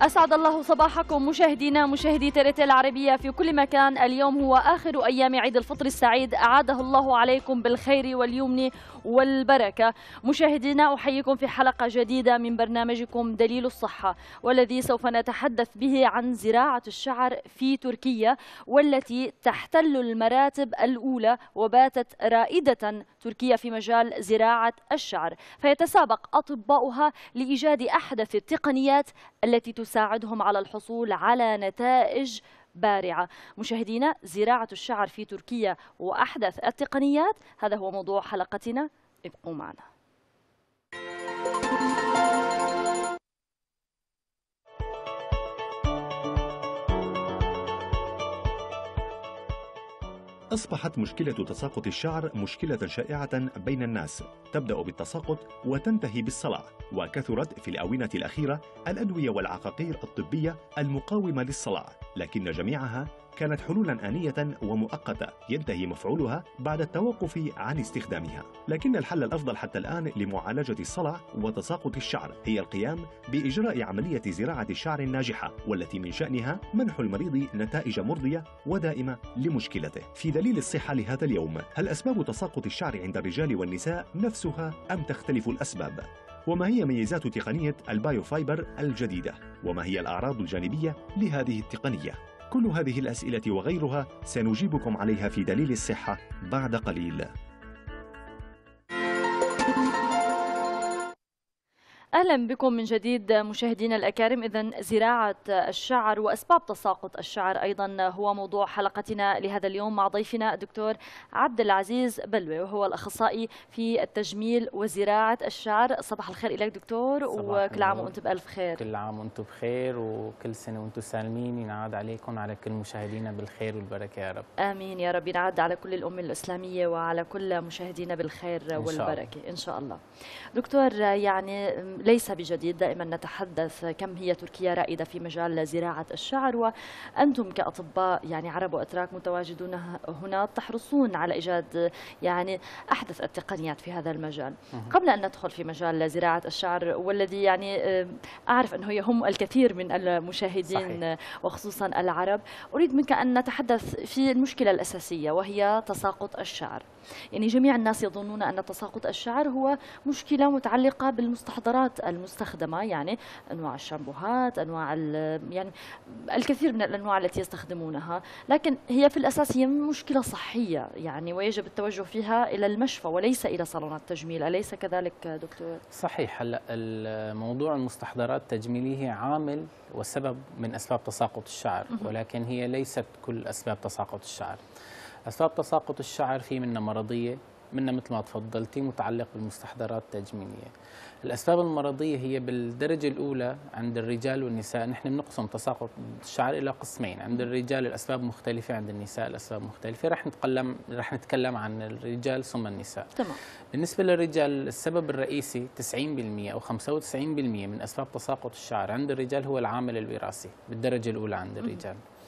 أسعد الله صباحكم مشاهدينا مشاهدي تريت العربية في كل مكان. اليوم هو آخر أيام عيد الفطر السعيد. أعاده الله عليكم بالخير واليمن. والبركة. مشاهدينا أحييكم في حلقة جديدة من برنامجكم دليل الصحة والذي سوف نتحدث به عن زراعة الشعر في تركيا والتي تحتل المراتب الأولى وباتت رائدة تركيا في مجال زراعة الشعر. فيتسابق أطباؤها لإيجاد أحدث التقنيات التي تساعدهم على الحصول على نتائج بارعة. مشاهدينا زراعة الشعر في تركيا وأحدث التقنيات. هذا هو موضوع حلقتنا. ابقوا معنا. أصبحت مشكلة تساقط الشعر مشكلة شائعة بين الناس. تبدأ بالتساقط وتنتهي بالصلع وكثرت في الآونة الأخيرة الأدوية والعقاقير الطبية المقاومة للصلع لكن جميعها كانت حلولا آنية ومؤقتة ينتهي مفعولها بعد التوقف عن استخدامها لكن الحل الأفضل حتى الآن لمعالجة الصلع وتساقط الشعر هي القيام بإجراء عملية زراعة الشعر الناجحة والتي من شأنها منح المريض نتائج مرضية ودائمة لمشكلته في دليل الصحة لهذا اليوم هل أسباب تساقط الشعر عند الرجال والنساء نفسها أم تختلف الأسباب؟ وما هي ميزات تقنية ال biofiber الجديدة؟ وما هي الأعراض الجانبية لهذه التقنية؟ كل هذه الأسئلة وغيرها سنجيبكم عليها في دليل الصحة بعد قليل. أهلا بكم من جديد مشاهدينا الأكارم. اذا زراعة الشعر وأسباب تساقط الشعر أيضا هو موضوع حلقتنا لهذا اليوم مع ضيفنا الدكتور عبد العزيز بلوي وهو الأخصائي في التجميل وزراعة الشعر. صباح الخير لك دكتور وكل عام وأنتم بألف خير. كل عام وأنتم بخير وكل سنة وأنتم سالمين. ينعاد عليكم على كل مشاهدينا بالخير والبركة يا رب. آمين يا رب. ينعاد على كل الأمة الإسلامية وعلى كل مشاهدينا بالخير إن شاء والبركة. إن شاء الله. دكتور يعني ليس بجديد دائما نتحدث كم هي تركيا رائدة في مجال زراعة الشعر وأنتم كأطباء يعني عرب وأتراك متواجدون هنا تحرصون على إيجاد يعني أحدث التقنيات في هذا المجال. قبل أن ندخل في مجال زراعة الشعر والذي يعني أعرف أنه يهم الكثير من المشاهدين صحيح. وخصوصا العرب. أريد منك أن نتحدث في المشكلة الأساسية وهي تساقط الشعر. يعني جميع الناس يظنون أن تساقط الشعر هو مشكلة متعلقة بالمستحضرات المستخدمة يعني أنواع الشامبوهات أنواع يعني الكثير من الأنواع التي يستخدمونها. لكن هي في الأساس هي مشكلة صحية يعني ويجب التوجه فيها إلى المشفى وليس إلى صالونات التجميل. أليس كذلك دكتور؟ صحيح. هلا الموضوع المستحضرات التجميلية هي عامل وسبب من أسباب تساقط الشعر ولكن هي ليست كل أسباب تساقط الشعر. أسباب تساقط الشعر في منها مرضية منها مثل ما تفضلتي متعلق بالمستحضرات التجميلية. الأسباب المرضية هي بالدرجة الأولى عند الرجال والنساء نحن بنقسم تساقط الشعر إلى قسمين. عند الرجال الأسباب مختلفة عند النساء الأسباب مختلفة. رح نتكلم رح نتكلم عن الرجال ثم النساء. تمام. بالنسبة للرجال السبب الرئيسي 90% أو 95% من أسباب تساقط الشعر عند الرجال هو العامل الوراثي بالدرجة الأولى عند الرجال. ال-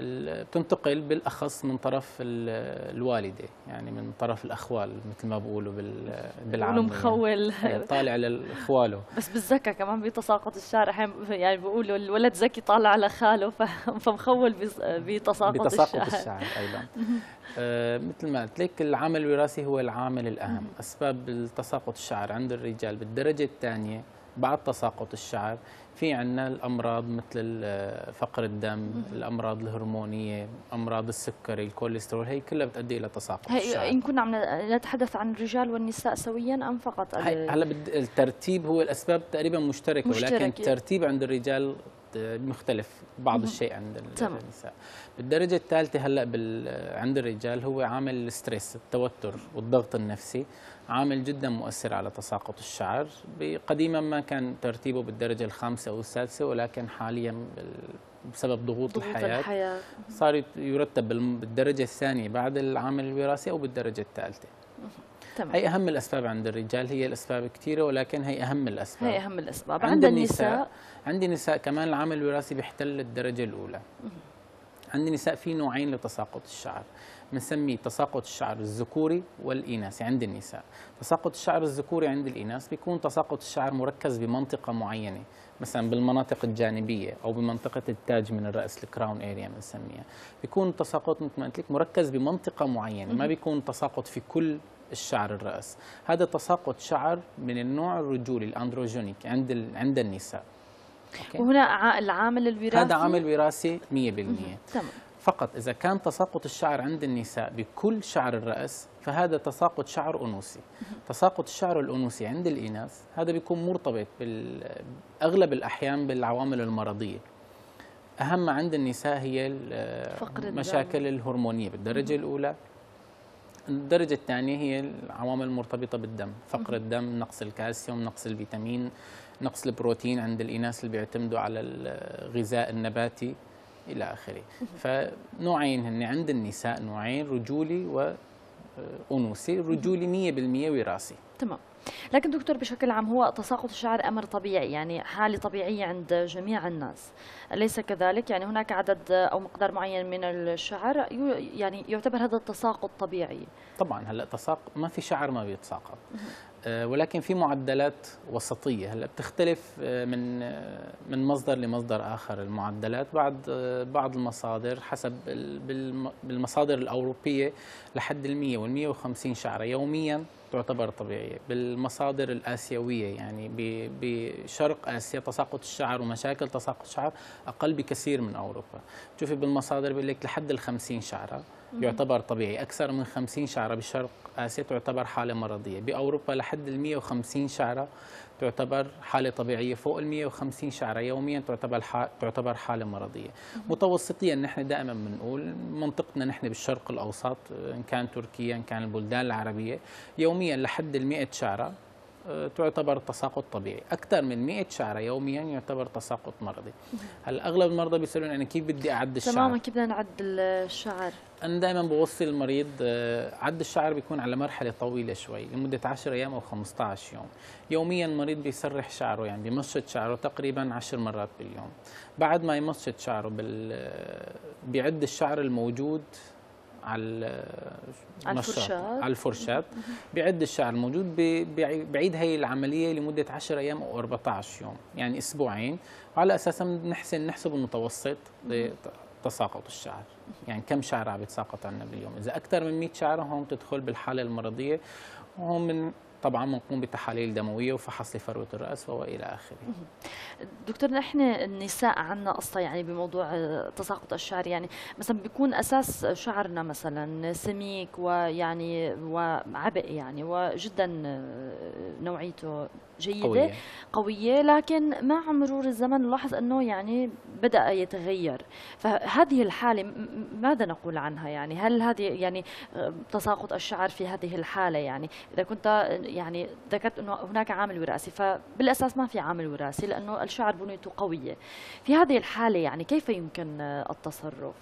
بتنتقل بالأخص من طرف ال- الوالدة يعني من طرف الأخوال مثل ما بقولوا بال بيقولوا بالعامة مخول يعني طالع للأخواله بس بالذكاء كمان بتساقط الشعر يعني بيقولوا الولد ذكي طالع على خاله ف- فمخول بتساقط, بتساقط الشعر الشعر أيضا. آه، مثل ما قلت لك العامل الوراثي هو العامل الأهم. أسباب تساقط الشعر عند الرجال بالدرجة الثانية بعد تساقط الشعر في عندنا الأمراض مثل ال- فقر الدم الأمراض الهرمونية أمراض السكري الكوليسترول هي كلها بتؤدي إلى تساقط هي الشعر. إن كنا عم نتحدث عن الرجال والنساء سويا أم فقط؟ هلا الترتيب هو الأسباب تقريبا مشتركة ولكن. الترتيب عند الرجال مختلف. بعض الشيء عند. النساء. بالدرجة الثالثة هلا بال... عند الرجال هو عامل الستريس التوتر والضغط النفسي. عامل جدا مؤثر على تساقط الشعر قديما ما كان ترتيبه بالدرجة الخامسة أو السادسة ولكن حاليا. بسبب ضغوط, ضغوط الحياة, الحياة. صار يرتب بالدرجة الثانية بعد العامل الوراثي أو بالدرجة الثالثة. تمام. هي أهم الأسباب عند الرجال هي الأسباب كثيرة ولكن هي أهم الأسباب. هي أهم الأسباب. عند عند النساء النساء. عندي نساء كمان العامل الوراثي بيحتل الدرجة الأولى. عند النساء في نوعين لتساقط الشعر. بنسميه تساقط الشعر الذكوري والإناثي عند النساء. تساقط الشعر الذكوري عند الإناث بيكون تساقط الشعر مركز بمنطقة معينة مثلا بالمناطق الجانبية أو بمنطقة التاج من الرأس ال crown area بنسميها. بيكون تساقط مثل ما قلت لك مركز بمنطقة معينة ما بيكون تساقط في كل الشعر الرأس. هذا تساقط شعر من النوع الرجولي ال androgenic عند عند النساء. okay. وهنا العامل الوراثي؟ هذا عامل وراثي 100% تمام. فقط إذا كان تساقط الشعر عند النساء بكل شعر الرأس فهذا تساقط شعر أنوثي. تساقط الشعر الأنوثي عند الإناث هذا بيكون مرتبط بأغلب الأحيان بالعوامل المرضية. أهم عند النساء هي المشاكل الهرمونية بالدرجة الأولى. الدرجة الثانية هي العوامل المرتبطة بالدم فقر الدم نقص الكالسيوم نقص الفيتامين نقص البروتين عند الإناث اللي بيعتمدوا على الغذاء النباتي. إلى آخره. فنوعين هن. عند النساء نوعين رجولي وأنوثي. الرجولي 100% وراثي. تمام. لكن دكتور بشكل عام هو تساقط الشعر أمر طبيعي يعني حالة طبيعية عند جميع الناس. أليس كذلك؟ يعني هناك عدد أو مقدار معين من الشعر يعني يعتبر هذا التساقط طبيعي. طبعا هلأ تساقط ما في شعر ما بيتساقط. ولكن في معدلات وسطية. هلا بتختلف آه، من آه، من مصدر لمصدر آخر. المعدلات بعد بعض المصادر حسب بالمصادر الأوروبية لحد ال 100 وال 150 شعرة يوميا تعتبر طبيعية. بالمصادر الآسيوية يعني بشرق آسيا تساقط الشعر ومشاكل تساقط الشعر أقل بكثير من أوروبا. شوفي بالمصادر بيقول لك لحد ال 50 شعرة. يعتبر طبيعي. أكثر من 50 شعرة بشرق آسيا تعتبر حالة مرضية. بأوروبا لحد ال 150 شعرة تعتبر حالة طبيعية. فوق ال 150 شعرة يوميا تعتبر تعتبر حالة مرضية. متوسطيا نحن دائما بنقول منطقتنا نحن بالشرق الأوسط إن كان تركيا إن كان البلدان العربية يوميا لحد ال 100 شعرة تعتبر تساقط طبيعي. أكثر من 100 شعره يوميا يعتبر تساقط مرضي. هلا أغلب المرضى بيسألون أنا كيف بدي أعد الشعر؟ تماما كيف بدنا نعد الشعر؟ أنا دائما بوصي المريض آه، عد الشعر بيكون على مرحلة طويلة شوي لمدة 10 أيام أو 15 يوم. يوميا المريض بيسرح شعره يعني بيمشط شعره تقريبا 10 مرات باليوم. بعد ما يمشط شعره بال... بيعد الشعر الموجود على على الفرشاة. على الفرشاة. بيعد الشعر الموجود بيعيد هي العملية لمدة 10 أيام أو 14 يوم يعني أسبوعين. وعلى أساسها نحسن نحسب المتوسط لتساقط الشعر يعني كم شعر عم بيتساقط عندنا باليوم؟ إذا أكثر من 100 شعرة هون بتدخل بالحالة المرضية وهون من طبعا بنقوم بتحاليل دموية وفحص لفروة الرأس والى آخره. دكتور نحن النساء عندنا قصة يعني بموضوع تساقط الشعر. يعني مثلا بيكون أساس شعرنا مثلا سميك ويعني وعبء يعني وجدا نوعيته. جيدة قوية. قوية لكن مع مرور الزمن نلاحظ أنه يعني بدأ يتغير فهذه الحالة ماذا نقول عنها يعني هل هذه يعني تساقط الشعر في هذه الحالة يعني إذا كنت يعني ذكرت أنه هناك عامل وراثي فبالأساس ما في عامل وراثي لأنه الشعر بنيته قوية في هذه الحالة يعني كيف يمكن التصرف؟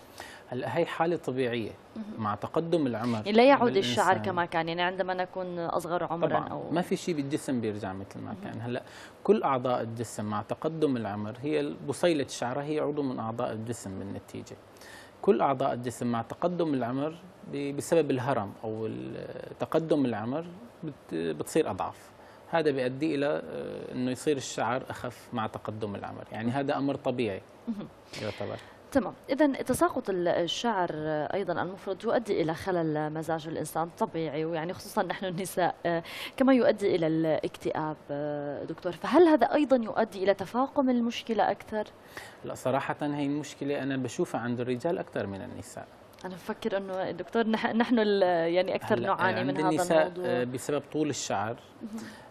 هلا هي حالة طبيعية مع تقدم العمر لا يعود الشعر كما كان يعني عندما نكون أصغر عمرا طبعا. أو ما في شيء بالجسم بيرجع مثل ما كان. هلأ كل أعضاء الجسم مع تقدم العمر هي بصيلة الشعرة هي عضو من أعضاء الجسم بالنتيجة. كل أعضاء الجسم مع تقدم العمر بسبب الهرم أو تقدم العمر بتصير أضعف. هذا بيؤدي إلى آه، أنه يصير الشعر أخف مع تقدم العمر. يعني هذا أمر طبيعي. يعتبر. تمام. إذا تساقط الشعر أيضا المفرط يؤدي إلى خلل مزاج الإنسان طبيعي ويعني خصوصا نحن النساء آه، كما يؤدي إلى الاكتئاب آه، دكتور. فهل هذا أيضا يؤدي إلى تفاقم المشكلة أكثر؟ لا صراحة هي المشكلة أنا بشوفها عند الرجال أكثر من النساء. أنا بفكر أنه دكتور نحن يعني أكثر نعاني من هذا النساء الموضوع. آه، بسبب طول الشعر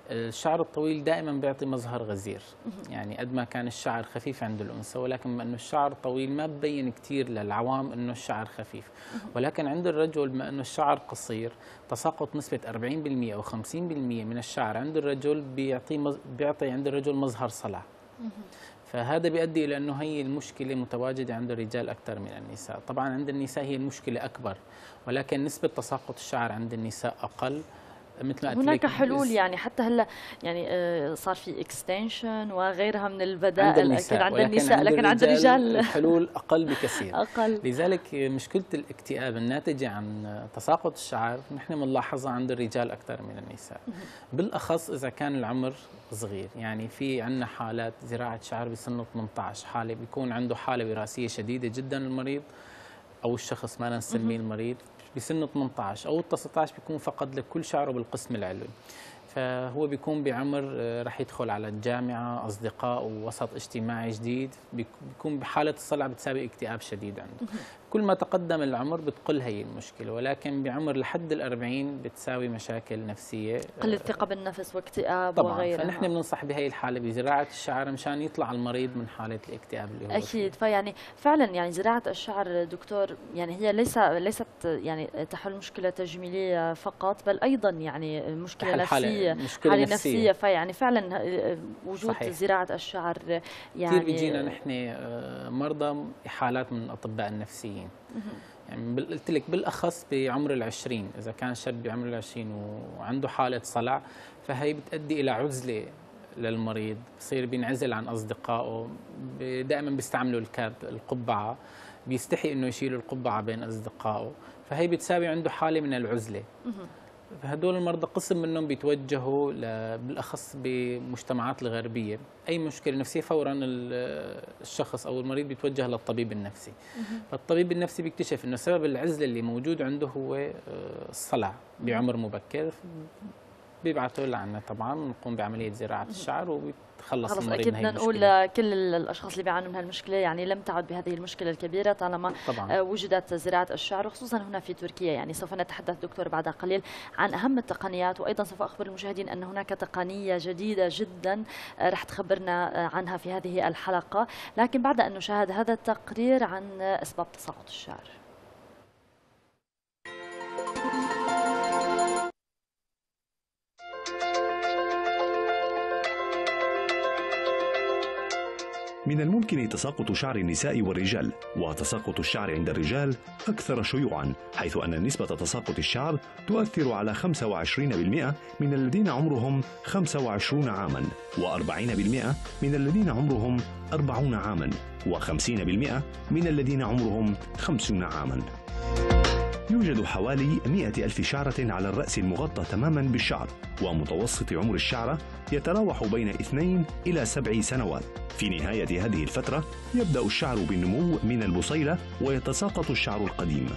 الشعر الطويل دائما بيعطي مظهر غزير. يعني قد ما كان الشعر خفيف عند الأنثى ولكن بما أنه الشعر طويل ما ببين كثير للعوام أنه الشعر خفيف. ولكن عند الرجل بما أنه الشعر قصير تساقط نسبة 40% أو 50% من الشعر عند الرجل بيعطي بيعطي عند الرجل مظهر صلع فهذا بيؤدي إلى إنه هي المشكلة متواجدة عند الرجال أكثر من النساء، طبعا عند النساء هي المشكلة أكبر ولكن نسبة تساقط الشعر عند النساء أقل. مثل ما قلت هناك حلول يعني. حتى هلا يعني آه، صار في اكستنشن وغيرها من البدائل. أكيد عند النساء لكن عند الرجال الحلول أقل بكثير. أقل. لذلك مشكلة الاكتئاب الناتجة عن تساقط الشعر نحن بنلاحظها عند الرجال أكثر من النساء. بالأخص إذا كان العمر صغير. يعني في عندنا حالات زراعة شعر بسن 18 حالة بيكون عنده حالة وراثية شديدة جدا المريض أو الشخص ما نسميه المريض بسن 18 أو 19 بيكون فقد لكل شعره بالقسم العلوي. فهو بيكون بعمر آه، رح يدخل على الجامعة أصدقاء ووسط اجتماعي جديد بيك- بيكون بحالة الصلع بتساوي اكتئاب شديد عنده. كل ما تقدم العمر بتقل هي المشكلة ولكن بعمر لحد الأربعين بتساوي مشاكل نفسية قل الثقه بالنفس واكتئاب طبعا وغيرها فنحن بننصح بهي الحالة بزراعة الشعر مشان يطلع المريض من حالة الاكتئاب اللي هو فيه. أكيد فيعني فعلا يعني زراعة الشعر دكتور يعني هي ليس ليست يعني تحل مشكلة تجميلية فقط بل أيضا يعني حالة- نفسية مشكلة حالة نفسية. نفسية فيعني فعلا آه، وجود صحيح. زراعة الشعر يعني كثير بيجينا نحن آه، مرضى حالات من الأطباء النفسيين يعني بال- قلت لك بالأخص بعمر العشرين. إذا كان شاب بعمر العشرين وعنده حالة صلع فهي بتؤدي إلى عزلة للمريض بصير بينعزل عن أصدقائه دائما بيستعملوا الكاب القبعة بيستحي إنه يشيل القبعة بين أصدقائه فهي بتساوي عنده حالة من العزلة. فهدول المرضى قسم منهم بيتوجهوا بالأخص بمجتمعات الغربية. أي مشكلة نفسية فورا ال- الشخص أو المريض بيتوجه للطبيب النفسي. فالطبيب النفسي بيكتشف إنه سبب العزلة اللي موجود عنده هو آه، الصلع بعمر مبكر. بيبعثوا لعنا طبعا بنقوم بعملية زراعة الشعر وبيتخلص خلص المريض أكيد بدنا نقول لكل الأشخاص اللي بيعانوا من هالمشكلة يعني لم تعد بهذه المشكلة الكبيرة طالما طبعا. آه، وجدت زراعة الشعر وخصوصا هنا في تركيا. يعني سوف نتحدث دكتور بعد قليل عن أهم التقنيات وأيضا سوف أخبر المشاهدين أن هناك تقنية جديدة جدا آه، رح تخبرنا آه، عنها في هذه الحلقة. لكن بعد أن نشاهد هذا التقرير عن أسباب تساقط الشعر. من الممكن تساقط شعر النساء والرجال وتساقط الشعر عند الرجال أكثر شيوعا حيث أن نسبة تساقط الشعر تؤثر على 25% من الذين عمرهم 25 عاما و40% من الذين عمرهم 40 عاما و50% من الذين عمرهم 50 عاما. يوجد حوالي 100 ألف شعرة على الرأس المغطى تماما بالشعر ومتوسط عمر الشعرة يتراوح بين 2 إلى 7 سنوات. في نهاية هذه الفترة يبدأ الشعر بالنمو من البصيلة ويتساقط الشعر القديم.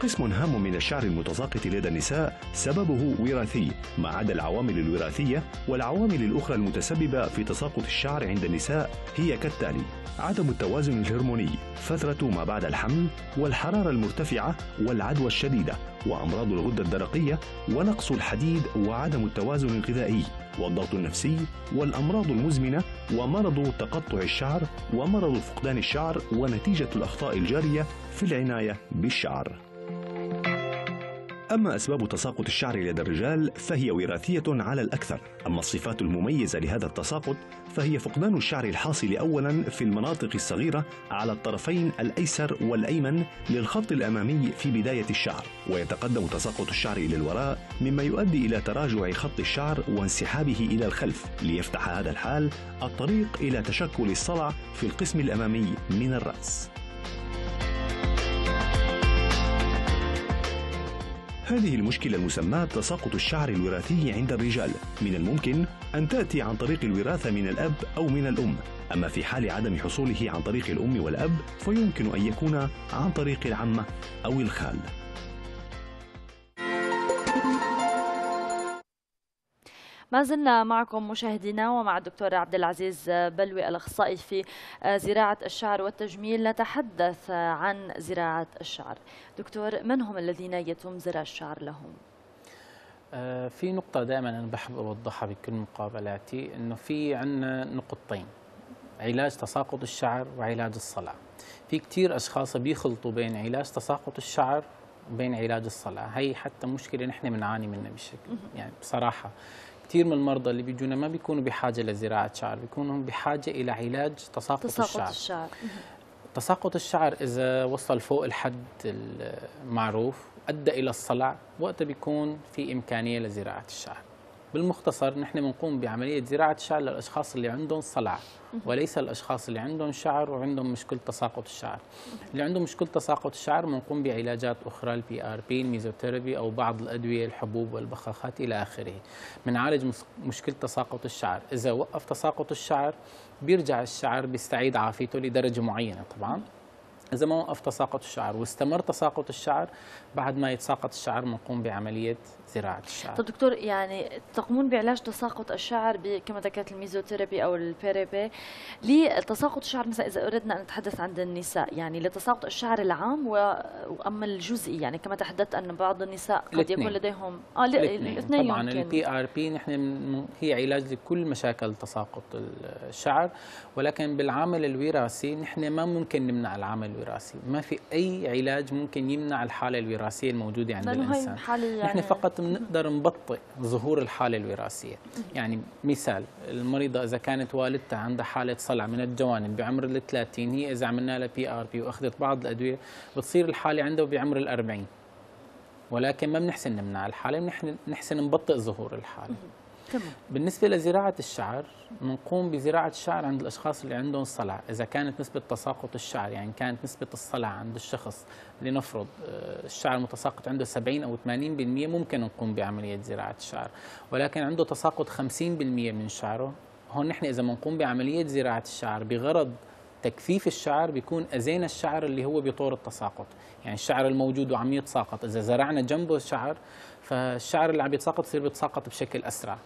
قسم هام من الشعر المتساقط لدى النساء سببه وراثي ما عدا العوامل الوراثية والعوامل الأخرى المتسببة في تساقط الشعر عند النساء هي كالتالي عدم التوازن الهرموني فترة ما بعد الحمل والحرارة المرتفعة والعدوى الشديدة وأمراض الغدة الدرقية ونقص الحديد وعدم التوازن الغذائي والضغط النفسي والأمراض المزمنة ومرض تقطع الشعر ومرض فقدان الشعر ونتيجة الأخطاء الجارية في العناية بالشعر. أما أسباب تساقط الشعر لدى الرجال فهي وراثية على الأكثر. أما الصفات المميزة لهذا التساقط فهي فقدان الشعر الحاصل أولا في المناطق الصغيرة على الطرفين الأيسر والأيمن للخط الأمامي في بداية الشعر. ويتقدم تساقط الشعر إلى الوراء مما يؤدي إلى تراجع خط الشعر وانسحابه إلى الخلف ليفتح هذا الحال الطريق إلى تشكل الصلع في القسم الأمامي من الرأس. هذه المشكلة المسماة تساقط الشعر الوراثي عند الرجال. من الممكن أن تأتي عن طريق الوراثة من الأب أو من الأم. أما في حال عدم حصوله عن طريق الأم والأب فيمكن أن يكون عن طريق العمة أو الخال. ما زلنا معكم مشاهدينا ومع الدكتور عبد العزيز بلوي الأخصائي في زراعة الشعر والتجميل نتحدث عن زراعة الشعر. دكتور من هم الذين يتم زرع الشعر لهم؟ آه، في نقطة دائما أنا بحب أوضحها بكل مقابلاتي إنه في عندنا نقطتين علاج تساقط الشعر وعلاج الصلع. في كثير أشخاص بيخلطوا بين علاج تساقط الشعر وبين علاج الصلع، هي حتى مشكلة نحن بنعاني منها بشكل يعني بصراحة كثير من المرضى اللي بيجونا ما بيكونوا بحاجة لزراعة شعر، بيكونوا بحاجة إلى علاج تساقط, تساقط الشعر. الشعر تساقط الشعر إذا وصل فوق الحد المعروف أدى إلى الصلع وقتها بيكون في إمكانية لزراعة الشعر بالمختصر نحن بنقوم بعملية زراعة الشعر للأشخاص اللي عندهم صلع وليس الأشخاص اللي عندهم شعر وعندهم مشكلة تساقط الشعر. اللي عندهم مشكلة تساقط الشعر بنقوم بعلاجات أخرى ال PRP ال mesotherapy أو بعض الأدوية الحبوب والبخاخات إلى آخره. بنعالج مشكلة تساقط الشعر. إذا وقف تساقط الشعر بيرجع الشعر بيستعيد عافيته لدرجة معينة طبعا. إذا ما وقف تساقط الشعر واستمر تساقط الشعر بعد ما يتساقط الشعر بنقوم بعملية زراعة الشعر. طب دكتور يعني تقومون بعلاج تساقط الشعر كما ذكرت الميزوثيرابي أو ال PRP لتساقط الشعر مثلا إذا أردنا أن نتحدث عن النساء يعني لتساقط الشعر العام وأما الجزئي يعني كما تحدثت أن بعض النساء قد يكون لديهم آه الاثنين. طبعا ال P RP نحن هي علاج لكل مشاكل تساقط الشعر ولكن بالعامل الوراثي نحن ما ممكن نمنع العامل الوراثي. ما في أي علاج ممكن يمنع الحالة الوراثية الموجودة عند الإنسان. يعني نحن فقط بنقدر نبطئ ظهور الحالة الوراثية. يعني مثال المريضة إذا كانت والدتها عندها حالة صلع من الجوانب بعمر ال 30 هي إذا عملنا لها PRP وأخذت بعض الأدوية بتصير الحالة عنده بعمر ال 40 ولكن ما بنحسن نمنع الحالة بنحسن نبطئ ظهور الحالة. تمام. بالنسبة لزراعة الشعر بنقوم بزراعة الشعر عند الأشخاص اللي عندهم صلع. إذا كانت نسبة تساقط الشعر يعني كانت نسبة الصلع عند الشخص لنفرض آه، الشعر المتساقط عنده 70 أو 80% ممكن نقوم بعملية زراعة الشعر ولكن عنده تساقط 50% من شعره هون نحن إذا بنقوم بعملية زراعة الشعر بغرض تكثيف الشعر بيكون أزينا الشعر اللي هو بطور التساقط. يعني الشعر الموجود وعم يتساقط. إذا زرعنا جنبه الشعر فالشعر اللي عم يتساقط يصير بيتساقط بشكل أسرع.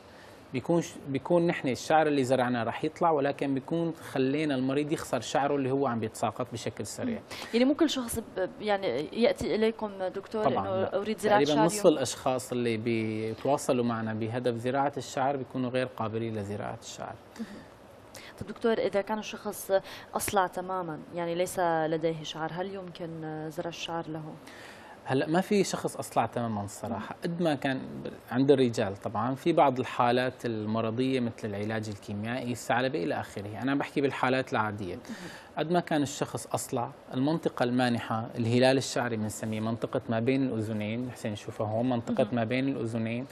بيكون بيكون نحن الشعر اللي زرعناه راح يطلع ولكن بيكون خلينا المريض يخسر شعره اللي هو عم بيتساقط بشكل سريع. يعني مو كل شخص يعني يأتي إليكم دكتور طبعا إنه أريد زراعة شعر نصف الأشخاص اللي بيتواصلوا معنا بهدف زراعة الشعر بيكونوا غير قابلين لزراعة الشعر. طب دكتور إذا كان الشخص أصلع تماما يعني ليس لديه شعر هل يمكن زرع الشعر له؟ هلا ما في شخص أصلع تماما الصراحة قد ما كان عند الرجال طبعا. في بعض الحالات المرضية مثل العلاج الكيميائي الثعلبة إلى آخره. أنا بحكي بالحالات العادية. قد ما كان الشخص أصلع المنطقة المانحة الهلال الشعري بنسميه منطقة ما بين الأذنين حسين نشوفها هون منطقة ما بين الأذنين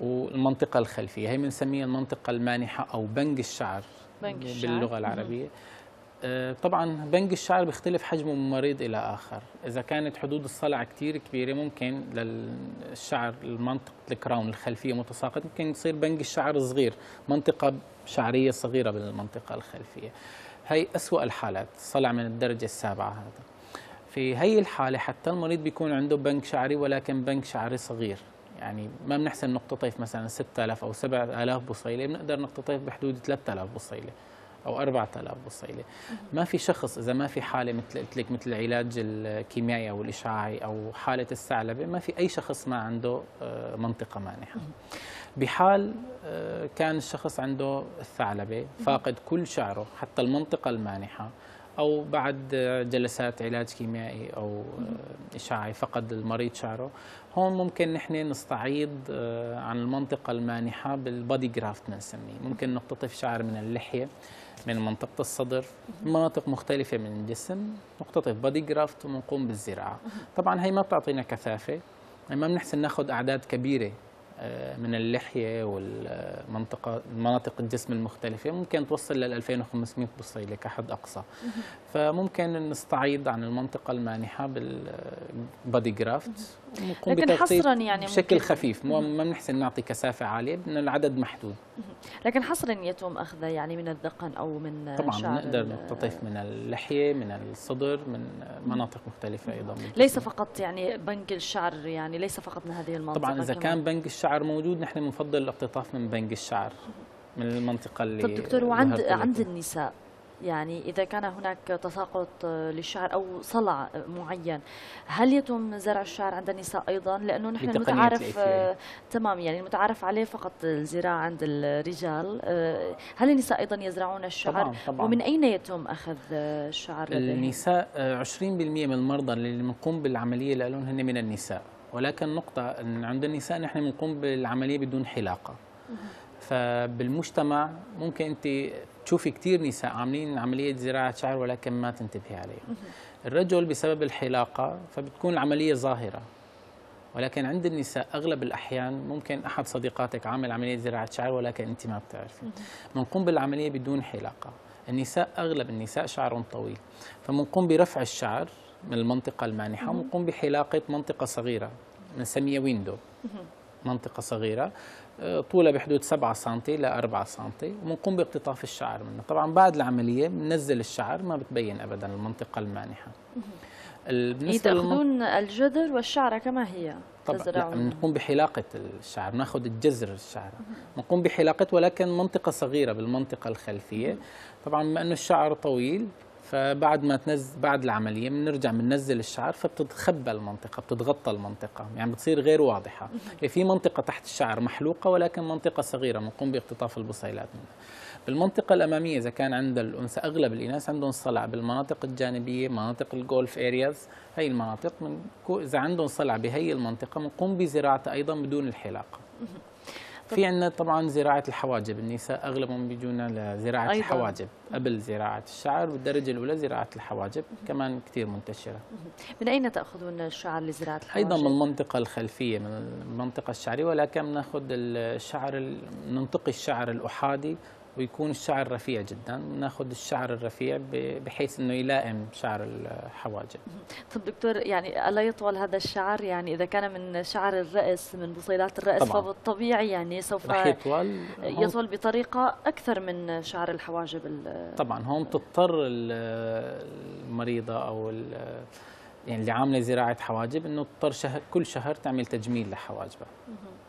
والمنطقة الخلفية. هي بنسميها المنطقة المانحة أو بنج الشعر بنج الشعر. باللغة العربية. طبعا بنج الشعر بيختلف حجمه من مريض إلى آخر. إذا كانت حدود الصلع كثير كبيرة ممكن للشعر المنطقة الكراون الخلفية متساقط ممكن يصير بنج الشعر صغير منطقة شعرية صغيرة بالمنطقة الخلفية. هي أسوأ الحالات صلع من الدرجة السابعة هذا. في هي الحالة حتى المريض بيكون عنده بنك شعري ولكن بنك شعري صغير. يعني ما بنحسن نقطة طيف مثلا 6000 أو 7000 بصيلة بنقدر نقطة طيف بحدود 3000 بصيلة أو 4000 بصيلة. ما في شخص إذا ما في حالة مثل قلت لك مثل العلاج الكيميائي أو الإشعاعي أو حالة الثعلبة ما في أي شخص ما عنده آه، منطقة مانحه بحال آه، كان الشخص عنده الثعلبة فاقد كل شعره حتى المنطقة المانحه أو بعد جلسات علاج كيميائي أو آه، إشعاعي فقد المريض شعره هون ممكن نحن نستعيض عن المنطقة المانحه بال body graft بنسميه ممكن نقتطف شعر من اللحية. من منطقة الصدر مناطق مختلفة من الجسم نقتطف body graft ونقوم بالزراعة. طبعا هي ما بتعطينا كثافة ما بنحسن ناخذ أعداد كبيرة آه، من اللحية والمنطقة مناطق الجسم المختلفة. ممكن توصل لل 2500 بصيلة كحد أقصى. فممكن نستعيض عن المنطقة المانحة بال body graft لكن حصرا يعني بشكل خفيف. ما بنحسن نعطي كثافة عالية لأن العدد محدود. لكن حصرا يتم أخذه يعني من الذقن أو من طبعا نقدر نقتطف من اللحية من الصدر من مناطق مختلفة أيضا. ليس فقط يعني بنك الشعر يعني ليس فقط من هذه المنطقة طبعا إذا كان بنك الشعر موجود نحن بنفضل الاقتطاف من بنج الشعر من المنطقة اللي طب دكتور وعند عند النساء يعني إذا كان هناك تساقط للشعر أو صلع معين هل يتم زرع الشعر عند النساء أيضا؟ لأنه نحن المتعارف آه تمام يعني المتعارف عليه فقط الزراعة عند الرجال. آه هل النساء أيضا يزرعون الشعر؟ طبعاً طبعاً. ومن أين يتم أخذ الشعر النساء 20% آه، من المرضى اللي بنقوم بالعملية لهم هن من النساء. ولكن نقطة أن عند النساء نحن بنقوم بالعملية بدون حلاقة. فبالمجتمع ممكن أنت بتشوفي كثير نساء عاملين عملية زراعة شعر ولكن ما تنتبهي عليها الرجل بسبب الحلاقة فبتكون العملية ظاهرة. ولكن عند النساء أغلب الأحيان ممكن أحد صديقاتك عامل عملية زراعة شعر ولكن أنت ما بتعرفي. بنقوم بالعملية بدون حلاقة. النساء أغلب النساء شعرهم طويل. فبنقوم برفع الشعر من المنطقة المانحة وبنقوم بحلاقة منطقة صغيرة بنسميها ويندو منطقة صغيرة. طولها بحدود 7 سم ل 4 سم وبنقوم باقتطاف الشعر منه. طبعا بعد العملية بننزل الشعر ما بتبين ابدا المنطقة المانحة. بالنسبة تاخذون الجذر والشعره كما هي؟ طبعا نقوم بحلاقة الشعر نأخذ الجذر الشعر. نقوم بحلاقة ولكن منطقة صغيرة بالمنطقة الخلفية. طبعا بما أنه الشعر طويل فبعد ما تنزل بعد العملية بنرجع بننزل الشعر فبتتخبى المنطقة بتتغطى المنطقة يعني بتصير غير واضحة. يعني في منطقة تحت الشعر محلوقة ولكن منطقة صغيرة بنقوم باقتطاف البصيلات منها. بالمنطقة الأمامية إذا كان عند الأنثى أغلب الإناث عندهم صلع. بالمناطق الجانبية مناطق الجولف أرياز هي المناطق من إذا عندهم صلع بهي المنطقة بنقوم بزراعتها أيضا بدون الحلاقة. في عندنا طبعا زراعة الحواجب. النساء أغلبهم بيجونا لزراعة أيضاً. الحواجب قبل زراعة الشعر بالدرجه الأولى زراعة الحواجب كمان كثير منتشرة. من أين تأخذون الشعر لزراعة الحواجب؟ أيضا من المنطقة الخلفية من المنطقة الشعرية ولكن بناخذ الشعر ننتقي الشعر الأحادي ويكون الشعر رفيع جدا. ناخذ الشعر الرفيع بحيث إنه يلائم شعر الحواجب. طب دكتور يعني ألا يطول هذا الشعر؟ يعني إذا كان من شعر الرأس من بصيلات الرأس طبعا. فبالطبيعي يعني سوف يطول. يطول بطريقة أكثر من شعر الحواجب طبعا. هون تضطر المريضة أو يعني اللي عاملة زراعة حواجب إنه تضطر شهر كل شهر تعمل تجميل لحواجبها.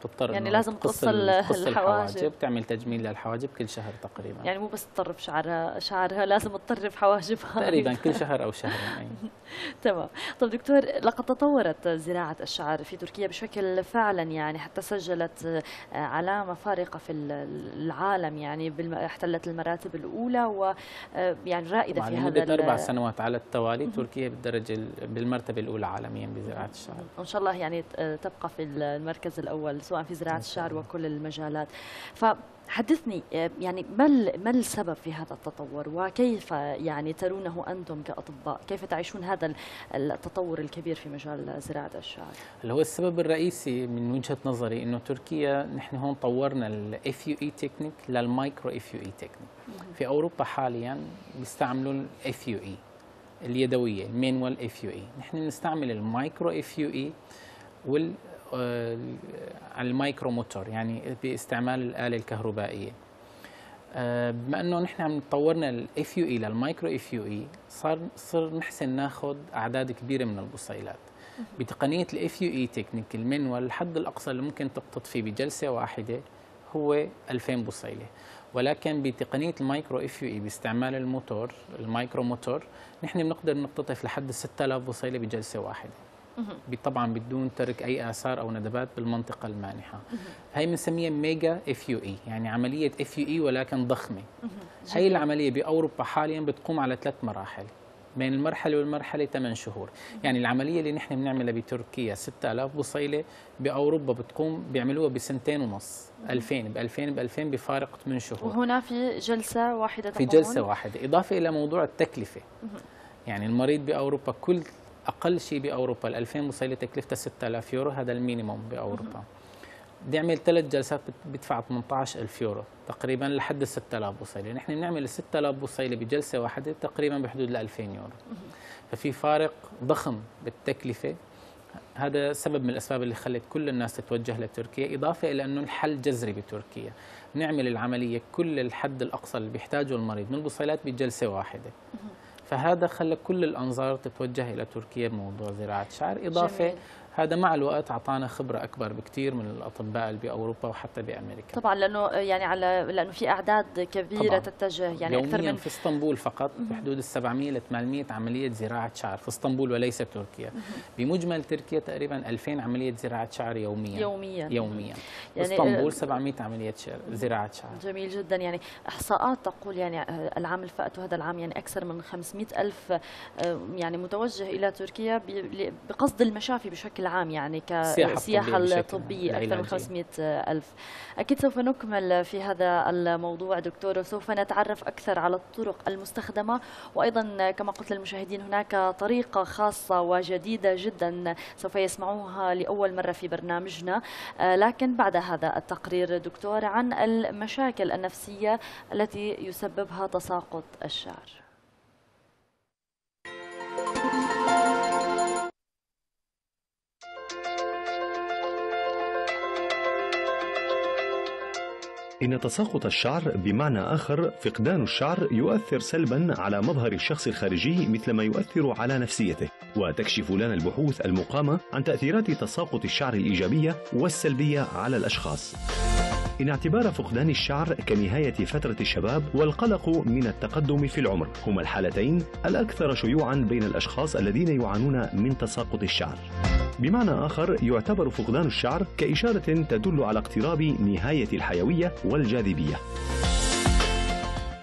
تضطر يعني لازم تقص الحواجب. تعمل تجميل للحواجب كل شهر تقريبا. يعني مو بس تطرف شعرها شعرها لازم تطرف حواجبها تقريبا كل شهر أو شهرين تمام. طيب دكتور لقد تطورت زراعة الشعر في تركيا بشكل فعلا يعني حتى سجلت علامة فارقة في العالم يعني احتلت المراتب الأولى ويعني رائدة في هذا لمده أربع سنوات على التوالي تركيا بالدرجة بالمرتبة الأولى عالميا بزراعة الشعر. وان شاء الله يعني تبقى في المركز الأول. سواء في زراعة الشعر وكل المجالات. فحدثني يعني ما ما السبب في هذا التطور؟ وكيف يعني ترونه أنتم كأطباء؟ كيف تعيشون هذا التطور الكبير في مجال زراعة الشعر؟ اللي هو السبب الرئيسي من وجهة نظري إنه تركيا نحن هون طورنا ال FUE technique لل micro FUE technique في أوروبا حاليا بيستعملوا ال FUE اليدوية ال manual FUE نحن بنستعمل ال micro FUE وال على ال micro motor يعني باستعمال الآلة الكهربائية. آه، بما إنه نحن عم طورنا ال FUE لل micro FUE صار صر نحسن ناخذ أعداد كبيرة من البصيلات بتقنية ال FUE technique ال manual الحد الأقصى اللي ممكن تقتطفه بجلسة واحدة هو 2000 بصيله ولكن بتقنية ال micro FUE باستعمال الموتور ال micro motor نحن بنقدر نقتطف لحد 6000 بصيله بجلسة واحدة. طبعا بدون ترك أي آثار أو ندبات بالمنطقة المانحة. هي بنسميها mega FUE يعني عملية FUE ولكن ضخمة. هي العملية بأوروبا حاليا بتقوم على ثلاث مراحل. بين المرحلة والمرحلة 8 شهور. يعني العملية اللي نحن بنعملها بتركيا 6000 بصيلة بأوروبا بتقوم بيعملوها بسنتين ونص. 2000 ب 2000 ب 2000 بفارق 8 شهور. وهنا في جلسة واحدة في جلسة واحدة إضافة إلى موضوع التكلفة. يعني المريض بأوروبا كل أقل شيء بأوروبا. ال 2000 بصيله تكلفتها 6000 يورو هذا المينيموم بأوروبا. بدي اعمل ثلاث جلسات بدفع 18000 يورو. تقريبا لحد 6000 بصيله نحن بنعمل ال 6000 بصيله بجلسة واحدة تقريبا بحدود ال 2000 يورو. ففي فارق ضخم بالتكلفة. هذا سبب من الأسباب اللي خلت كل الناس تتوجه لتركيا إضافة إلى أنه الحل جذري بتركيا. نعمل العملية كل الحد الأقصى اللي بيحتاجه المريض من البصيلات بجلسة واحدة. فهذا خلى كل الأنظار تتوجه إلى تركيا بموضوع زراعة الشعر إضافة جميل. هذا مع الوقت أعطانا خبرة أكبر بكثير من الأطباء اللي بأوروبا وحتى بأمريكا. طبعا لأنه يعني على لأنه في أعداد كبيرة طبعاً. تتجه يعني أكثر من في إسطنبول فقط بحدود ال 700 ل 800 عملية زراعة شعر في إسطنبول وليس تركيا. بمجمل تركيا تقريبا 2000 عملية زراعة شعر يوميا. يوميا. يوميا. يعني إسطنبول 700 عملية شعر زراعة شعر. جميل جدا. يعني إحصاءات تقول يعني العام الفائت وهذا العام يعني أكثر من 500 ألف يعني متوجه إلى تركيا بقصد المشافي بشكل بشكل عام يعني كسياحة الطبية أكثر من 500 ألف. أكيد سوف نكمل في هذا الموضوع دكتور وسوف نتعرف أكثر على الطرق المستخدمة. وأيضا كما قلت للمشاهدين هناك طريقة خاصة وجديدة جدا سوف يسمعوها لأول مرة في برنامجنا. لكن بعد هذا التقرير دكتور عن المشاكل النفسية التي يسببها تساقط الشعر. إن تساقط الشعر بمعنى آخر فقدان الشعر يؤثر سلبا على مظهر الشخص الخارجي مثل ما يؤثر على نفسيته. وتكشف لنا البحوث المقامة عن تأثيرات تساقط الشعر الإيجابية والسلبية على الأشخاص. إن اعتبار فقدان الشعر كنهاية فترة الشباب والقلق من التقدم في العمر هما الحالتين الأكثر شيوعا بين الأشخاص الذين يعانون من تساقط الشعر. بمعنى آخر يعتبر فقدان الشعر كإشارة تدل على اقتراب نهاية الحيوية والجاذبية.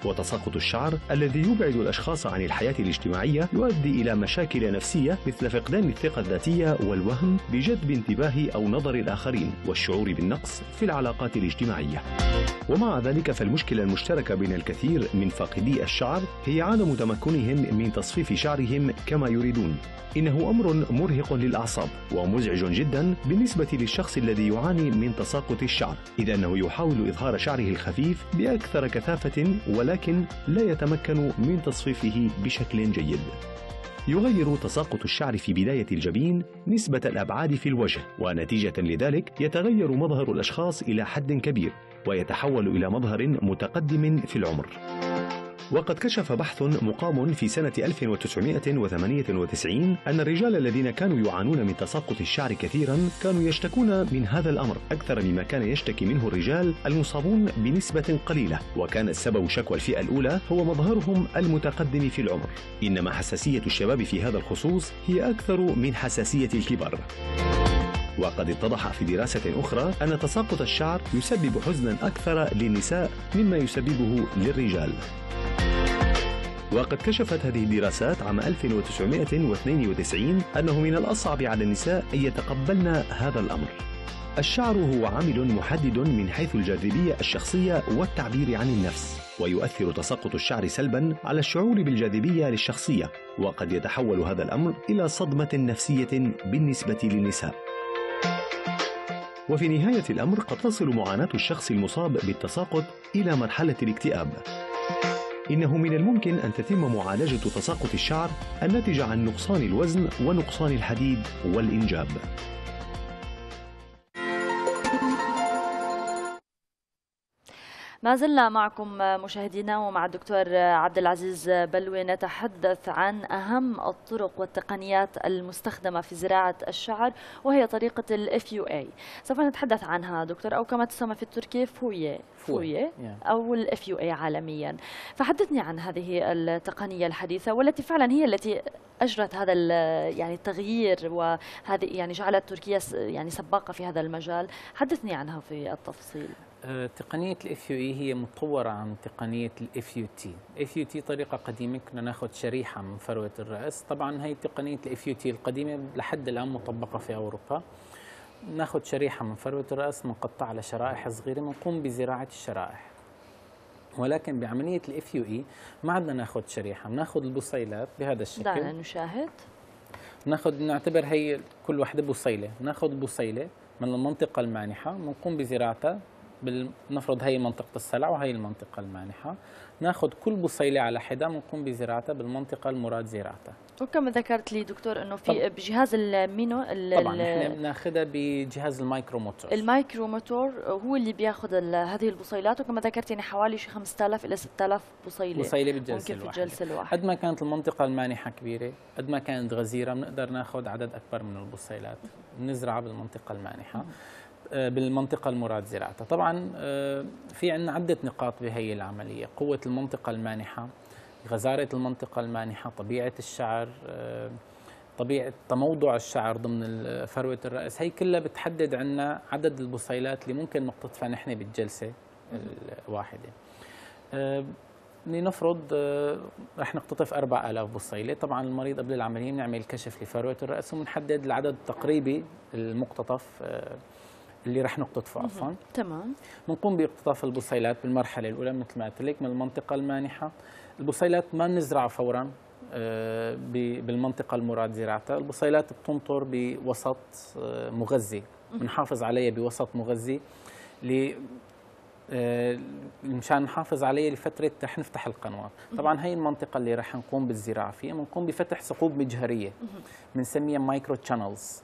وتساقط الشعر الذي يبعد الأشخاص عن الحياة الاجتماعية يؤدي إلى مشاكل نفسية مثل فقدان الثقة الذاتية والوهم بجذب انتباه أو نظر الآخرين والشعور بالنقص في العلاقات الاجتماعية. ومع ذلك فالمشكلة المشتركة بين الكثير من فاقدي الشعر هي عدم تمكنهم من تصفيف شعرهم كما يريدون. إنه أمر مرهق للأعصاب ومزعج جدا بالنسبة للشخص الذي يعاني من تساقط الشعر. إذ أنه يحاول إظهار شعره الخفيف بأكثر كثافة ولكن لا يتمكن من تصفيفه بشكل جيد. يغير تساقط الشعر في بداية الجبين نسبة الأبعاد في الوجه ونتيجة لذلك يتغير مظهر الأشخاص إلى حد كبير ويتحول إلى مظهر متقدم في العمر. وقد كشف بحث مقام في سنة 1998 أن الرجال الذين كانوا يعانون من تساقط الشعر كثيرا كانوا يشتكون من هذا الأمر أكثر مما كان يشتكي منه الرجال المصابون بنسبة قليلة وكان السبب شكوى الفئة الأولى هو مظهرهم المتقدم في العمر. إنما حساسية الشباب في هذا الخصوص هي أكثر من حساسية الكبار وقد اتضح في دراسة أخرى أن تساقط الشعر يسبب حزنا أكثر للنساء مما يسببه للرجال. وقد كشفت هذه الدراسات عام 1992 أنه من الأصعب على النساء أن يتقبلن هذا الأمر. الشعر هو عامل محدد من حيث الجاذبية الشخصية والتعبير عن النفس ويؤثر تساقط الشعر سلبا على الشعور بالجاذبية للشخصية وقد يتحول هذا الأمر إلى صدمة نفسية بالنسبة للنساء. وفي نهاية الأمر قد تصل معاناة الشخص المصاب بالتساقط إلى مرحلة الاكتئاب. إنه من الممكن أن تتم معالجة تساقط الشعر الناتج عن نقصان الوزن ونقصان الحديد والإنجاب. ما زلنا معكم مشاهدينا ومع الدكتور عبد العزيز بلوي نتحدث عن أهم الطرق والتقنيات المستخدمة في زراعة الشعر وهي طريقة ال FUE سوف نتحدث عنها دكتور أو كما تسمى في التركي فوية. فوية أو ال FUE عالميا. فحدثني عن هذه التقنية الحديثة والتي فعلا هي التي أجرت هذا يعني التغيير وهذه يعني جعلت تركيا يعني سباقة في هذا المجال. حدثني عنها في التفصيل. تقنية ال FUE هي متطورة عن تقنية ال FUT، ال FUT طريقة قديمة كنا ناخذ شريحة من فروة الرأس، طبعا هي تقنية ال FUT القديمة لحد الآن مطبقة في أوروبا. ناخذ شريحة من فروة الرأس بنقطعها لشرائح صغيرة بنقوم بزراعة الشرائح. ولكن بعملية ال FUE ما عندنا ناخذ شريحة، بناخذ البصيلات بهذا الشكل. دعنا نشاهد. ناخذ نعتبر هي كل وحدة بصيلة، ناخذ بصيلة من المنطقة المانحة بنقوم بزراعتها نفرض هي منطقة الصلع وهي المنطقة المانحة. ناخذ كل بصيلة على حدة ونقوم بزراعتها بالمنطقة المراد زراعتها. وكما ذكرت لي دكتور إنه في بجهاز المينو طبعا إحنا بناخذها بجهاز ال micromotor. ال micromotor هو اللي بياخذ هذه البصيلات وكما ذكرت يعني حوالي شي 5000 إلى 6000 بصيله بصيله بالجلسه الواحده في الجلسه الواحدة. قد ما كانت المنطقة المانحة كبيرة قد ما كانت غزيرة بنقدر ناخذ عدد أكبر من البصيلات بنزرعها بالمنطقة المانحة. بالمنطقة المراد زراعتها طبعا آه، في عندنا عدة نقاط بهي العملية. قوة المنطقة المانحة غزارة المنطقة المانحة طبيعة الشعر آه، طبيعة تموضع الشعر ضمن فروة الرأس. هي كلها بتحدد عنا عدد البصيلات اللي ممكن نقتطفها نحن بالجلسة الواحدة. لنفرض آه، رح نقتطف 4000 بصيله، طبعا المريض قبل العملية بنعمل كشف لفروة الرأس وبنحدد العدد التقريبي المقتطف آه، اللي رح نقتطفه عفوا. تمام. بنقوم باقتطاف البصيلات بالمرحلة الأولى مثل ما قلت لك من المنطقة المانحة. البصيلات ما بنزرعها فورا آه، بالمنطقة المراد زراعتها. البصيلات بتنطر بوسط مغذي. بنحافظ عليها بوسط مغذي آه، مشان نحافظ عليه لفترة رح نفتح القنوات. طبعا هي المنطقة اللي رح نقوم بالزراعة فيها بنقوم بفتح ثقوب مجهرية بنسميها micro channels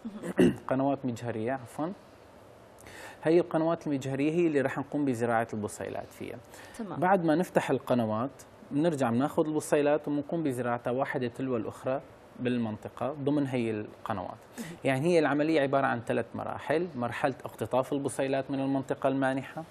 قنوات مجهرية عفوا. هي القنوات المجهريه هي اللي رح نقوم بزراعة البصيلات فيها. تمام. بعد ما نفتح القنوات بنرجع بناخذ البصيلات وبنقوم بزراعتها واحدة تلو الأخرى بالمنطقة ضمن هي القنوات. يعني هي العملية عبارة عن ثلاث مراحل. مرحلة اقتطاف البصيلات من المنطقة المانحة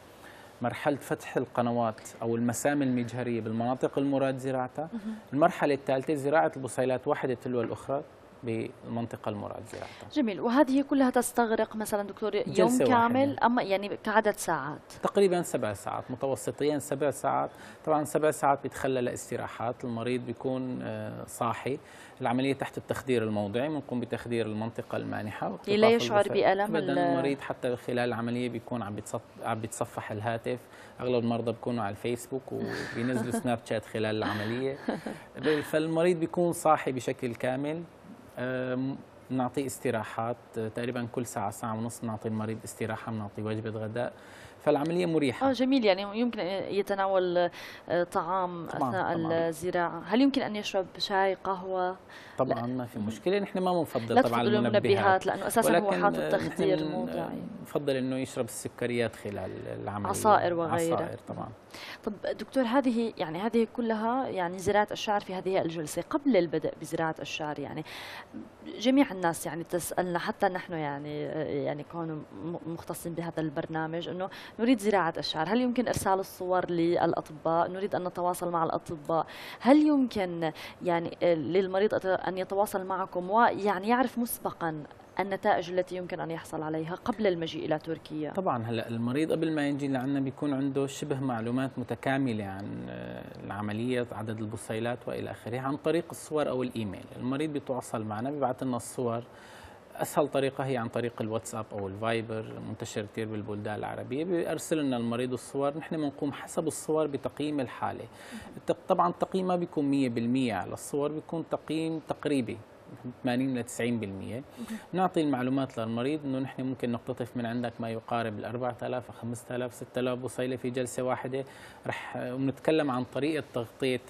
مرحلة فتح القنوات أو المسام المجهرية بالمناطق المراد زراعتها المرحلة الثالثة زراعة البصيلات واحدة تلو الأخرى بالمنطقة المراد زراعتها جميل. وهذه كلها تستغرق مثلا دكتور يوم كامل واحدة. أما يعني كعدد ساعات؟ تقريبا سبع ساعات متوسطيا سبع ساعات. طبعا سبع ساعات بيتخلى لاستراحات. المريض بيكون آه، صاحي. العملية تحت التخدير الموضعي بنقوم بتخدير المنطقة المانحة. لا يشعر بألم المريض حتى خلال العملية بيكون عم عم بيتصفح الهاتف. أغلب المرضى بيكونوا على الفيسبوك وبينزلوا سناب شات خلال العملية. فالمريض بيكون صاحي بشكل كامل. نعطيه استراحات تقريبا كل ساعة ساعة ونص نعطي المريض استراحة بنعطي وجبة غداء. فالعملية مريحة. آه جميل. يعني يمكن أن يتناول آه، طعام طبعاً اثناء طبعاً. الزراعة. هل يمكن أن يشرب شاي قهوة؟ طبعا لا. ما في مشكلة. نحن ما بنفضل طبعا المنبهات. لأنه أساسا هو حاطط التخدير الموضعي. بنفضل إنه يشرب السكريات خلال العملية. عصائر وغيرها. عصائر طبعا. طب دكتور هذه يعني هذه كلها يعني زراعة الشعر في هذه الجلسة قبل البدء بزراعة الشعر يعني جميع الناس يعني تسألنا حتى نحن يعني يعني كونوا مختصين بهذا البرنامج إنه نريد زراعة الشعر هل يمكن إرسال الصور للأطباء؟ نريد أن نتواصل مع الأطباء هل يمكن يعني للمريض أن يتواصل معكم ويعني يعرف مسبقا النتائج التي يمكن أن يحصل عليها قبل المجيء إلى تركيا؟ طبعا هلا المريض قبل ما يجي لعنا بيكون عنده شبه معلومات متكاملة عن آه، العملية عدد البصيلات وإلى آخره عن طريق الصور أو الإيميل. المريض بيتواصل معنا بيبعث لنا الصور. أسهل طريقة هي عن طريق الواتساب أو الفايبر منتشر كثير بالبلدان العربية. بيرسل لنا المريض الصور. نحن بنقوم حسب الصور بتقييم الحالة. طبعا التقييم ما بيكون 100% على الصور بيكون تقييم تقريبي. 80 ل 90% نعطي المعلومات للمريض إنه نحن ممكن نقتطف من عندك ما يقارب ال 4000 5000 6000 بصيله في جلسة واحدة. رح ونتكلم عن طريقة تغطية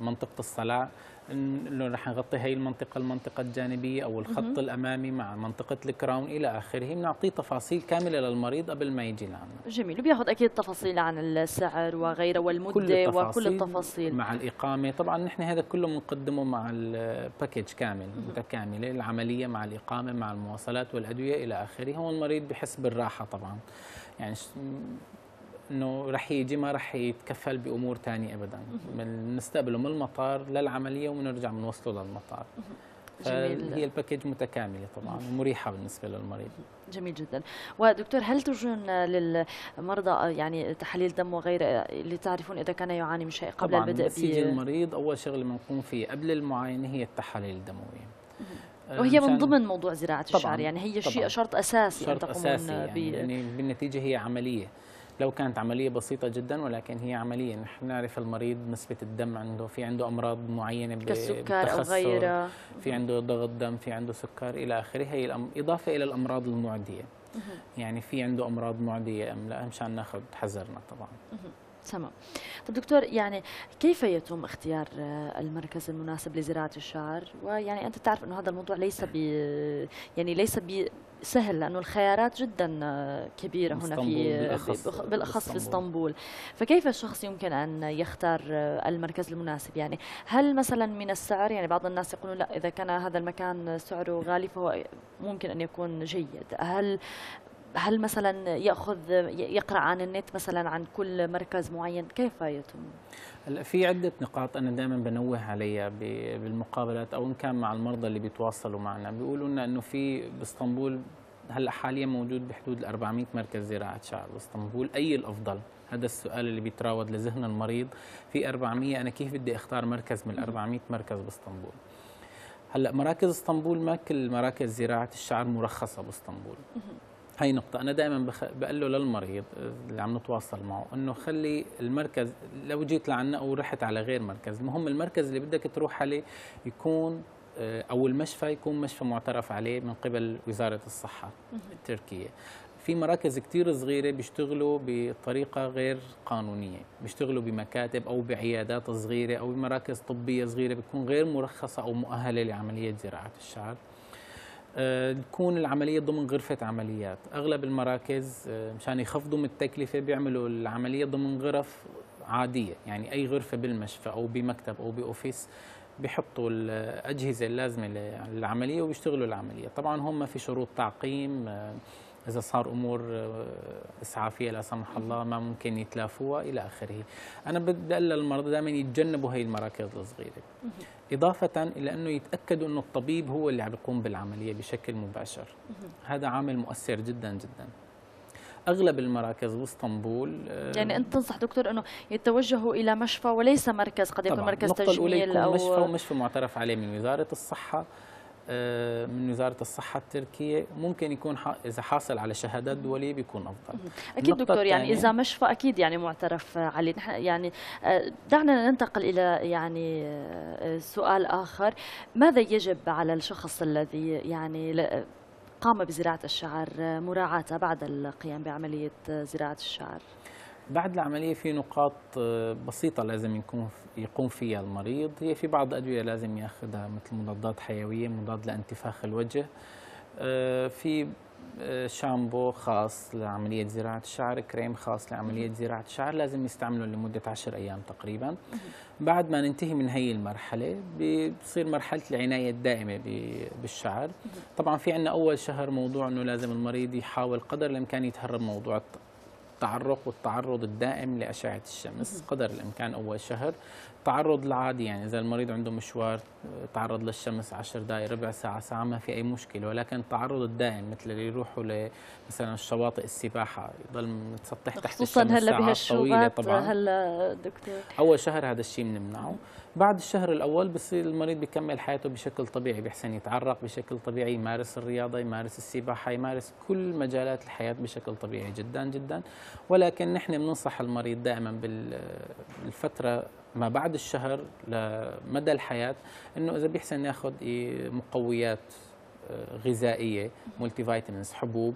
منطقة الصلع إنه رح نغطي هي المنطقة المنطقة الجانبية أو الخط الأمامي مع منطقة الكراون إلى آخره. بنعطيه تفاصيل كاملة للمريض قبل ما يجي لعنا. جميل. وبياخذ أكيد تفاصيل عن السعر وغيره والمدة كل وكل التفاصيل. مع الإقامة. طبعا نحن هذا كله بنقدمه مع الباكج كامل متكاملة. العملية مع الإقامة مع المواصلات والأدوية إلى آخره. هون المريض بحس بالراحة طبعا. يعني إنه رح يجي ما رح يتكفل بأمور ثانية ابدا. بنستقبله من المطار للعملية وبنرجع بنوصله للمطار. هي ال package متكاملة طبعا ومريحة بالنسبة للمريض. جميل جدا. ودكتور هل ترجون للمرضى يعني تحاليل دم وغيره لتعرفون إذا كان يعاني من شيء قبل البدء بي المريض أول شغله بنقوم فيه قبل المعاينة هي التحاليل الدموية. وهي من ضمن موضوع زراعة الشعر يعني هي شيء شرط أساسي شرط تقومون أساسي يعني, يعني بالنتيجة هي عملية. لو كانت عملية بسيطة جدا ولكن هي عملية. نحن نعرف المريض نسبة الدم عنده في عنده أمراض معينة كالسكر أو غيرها. في عنده ضغط دم في عنده سكر إلى آخره. هي الأم... إضافة إلى الأمراض المعدية. يعني في عنده أمراض معدية أم لا مشان ناخذ حذرنا طبعا. تمام. طب دكتور يعني كيف يتم اختيار المركز المناسب لزراعة الشعر؟ ويعني أنت تعرف أنه هذا الموضوع ليس ب يعني ليس ب سهل لأنه الخيارات جدا كبيرة هنا في بالأخص, بالأخص في إسطنبول. فكيف الشخص يمكن أن يختار المركز المناسب؟ يعني هل مثلا من السعر يعني بعض الناس يقولون لا إذا كان هذا المكان سعره غالي فهو ممكن أن يكون جيد. هل هل مثلا يأخذ يقرأ عن النت مثلا عن كل مركز معين؟ كيف يتم؟ في عدة نقاط أنا دائما بنوه عليها بالمقابلات أو إن كان مع المرضى اللي بيتواصلوا معنا. بيقولوا لنا إنه في باسطنبول هلأ حاليا موجود بحدود ال 400 مركز زراعة شعر باسطنبول. أي الأفضل؟ هذا السؤال اللي بيتراود لذهن المريض. في 400 أنا كيف بدي أختار مركز من ال 400 مركز باسطنبول؟ هلأ مراكز اسطنبول ما كل مراكز زراعة الشعر مرخصة باسطنبول. هاي نقطة. أنا دائما بخ... بقول له للمريض اللي عم نتواصل معه إنه خلي المركز لو جيت لعنا أو رحت على غير مركز، المهم المركز اللي بدك تروح عليه يكون آه، أو المشفى يكون مشفى معترف عليه من قبل وزارة الصحة التركية. في مراكز كتير صغيرة بيشتغلوا بطريقة غير قانونية. بيشتغلوا بمكاتب أو بعيادات صغيرة أو بمراكز طبية صغيرة بتكون غير مرخصة أو مؤهلة لعملية زراعة الشعر. تكون العملية ضمن غرفة عمليات. أغلب المراكز آه، مشان يخفضوا من التكلفة بيعملوا العملية ضمن غرف عادية. يعني أي غرفة بالمشفى أو بمكتب أو بأوفيس بيحطوا الأجهزة اللازمة للعملية وبيشتغلوا العملية. طبعا هم في شروط تعقيم آه، إذا صار أمور آه، إسعافية لا سمح الله ما ممكن يتلافوها إلى آخره. أنا بدي أقول للمرضى دائما يتجنبوا هي المراكز الصغيرة. إضافة إلى أنه يتأكدوا أنه الطبيب هو اللي عم يقوم بالعملية بشكل مباشر. هذا عامل مؤثر جدا جدا. أغلب المراكز بإسطنبول آه، يعني أنت تنصح دكتور أنه يتوجهوا إلى مشفى وليس مركز قد يكون مركز تجميل أو مشفى ومشفى معترف عليه من وزارة الصحة. من وزارة الصحة التركية ممكن يكون إذا حاصل على شهادات دولية بيكون أفضل. أكيد دكتور يعني إذا مشفى أكيد يعني معترف عليه. يعني آه، دعنا ننتقل إلى يعني آه، سؤال آخر. ماذا يجب على الشخص الذي يعني قام بزراعة الشعر مراعاتها بعد القيام بعملية زراعة الشعر؟ بعد العملية في نقاط آه، بسيطة لازم يكون يقوم فيها المريض. هي في بعض الأدوية لازم ياخذها مثل مضادات حيوية مضاد لانتفاخ الوجه. آه، في آه، شامبو خاص لعملية زراعة الشعر كريم خاص لعملية زراعة الشعر لازم يستعمله لمدة عشر أيام تقريبا. بعد ما ننتهي من هي المرحلة بتصير مرحلة العناية الدائمة بالشعر. طبعا في عندنا أول شهر موضوع أنه لازم المريض يحاول قدر الإمكان يتهرب موضوع التعرق والتعرض الدائم لأشعة الشمس. قدر الإمكان أول شهر التعرض العادي يعني إذا المريض عنده مشوار تعرض للشمس 10 دقائق ربع ساعة ساعة ما في أي مشكلة. ولكن التعرض الدائم مثل اللي يروحوا مثلا الشواطئ السباحة يضل متسطح تحت الشمس خصوصا هلا بهالشوبات طبعا. هلا دكتور. أول شهر هذا الشيء بنمنعه بعد الشهر الأول بصير المريض بيكمل حياته بشكل طبيعي بيحسن يتعرق بشكل طبيعي يمارس الرياضة يمارس السباحة يمارس كل مجالات الحياة بشكل طبيعي جدا جدا. ولكن نحن بننصح المريض دائما بالفترة ما بعد الشهر لمدى الحياة إنه إذا بيحسن ياخذ مقويات آه، غذائية مولتي فيتامينز حبوب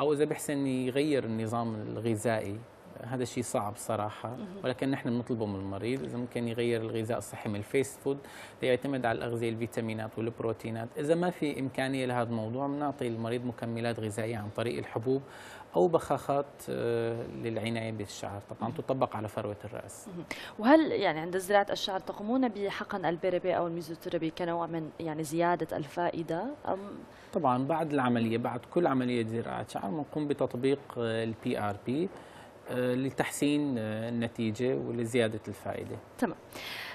أو إذا بيحسن يغير النظام الغذائي هذا الشيء صعب صراحة. ولكن نحن بنطلبه من المريض إذا ممكن يغير الغذاء الصحي من ال fast food ليعتمد على الأغذية الفيتامينات والبروتينات. إذا ما في إمكانية لهذا الموضوع بنعطي المريض مكملات غذائية عن طريق الحبوب. أو بخاخات آه، للعناية بالشعر. طبعا تطبق على فروة الرأس. وهل يعني عند زراعة الشعر تقومون بحقن ال PRP أو الميزوثيرابي كنوع من يعني زيادة الفائدة؟ أم طبعا بعد العملية بعد كل عملية زراعة شعر بنقوم بتطبيق ال PRP لتحسين آه، النتيجة ولزيادة الفائدة. تمام.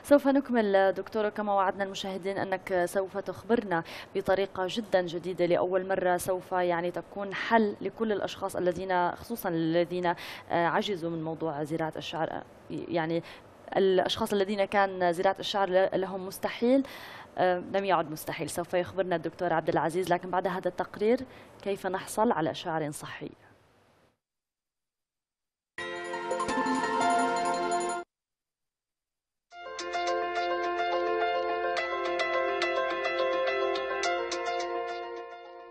سوف نكمل دكتورة كما وعدنا المشاهدين أنك سوف تخبرنا بطريقة جدا جديدة لأول مرة سوف يعني تكون حل لكل الأشخاص الذين خصوصا الذين آه، عجزوا من موضوع زراعة الشعر. يعني الأشخاص الذين كان زراعة الشعر لهم مستحيل لم يعد مستحيل. سوف يخبرنا الدكتور عبد العزيز لكن بعد هذا التقرير كيف نحصل على شعر صحي؟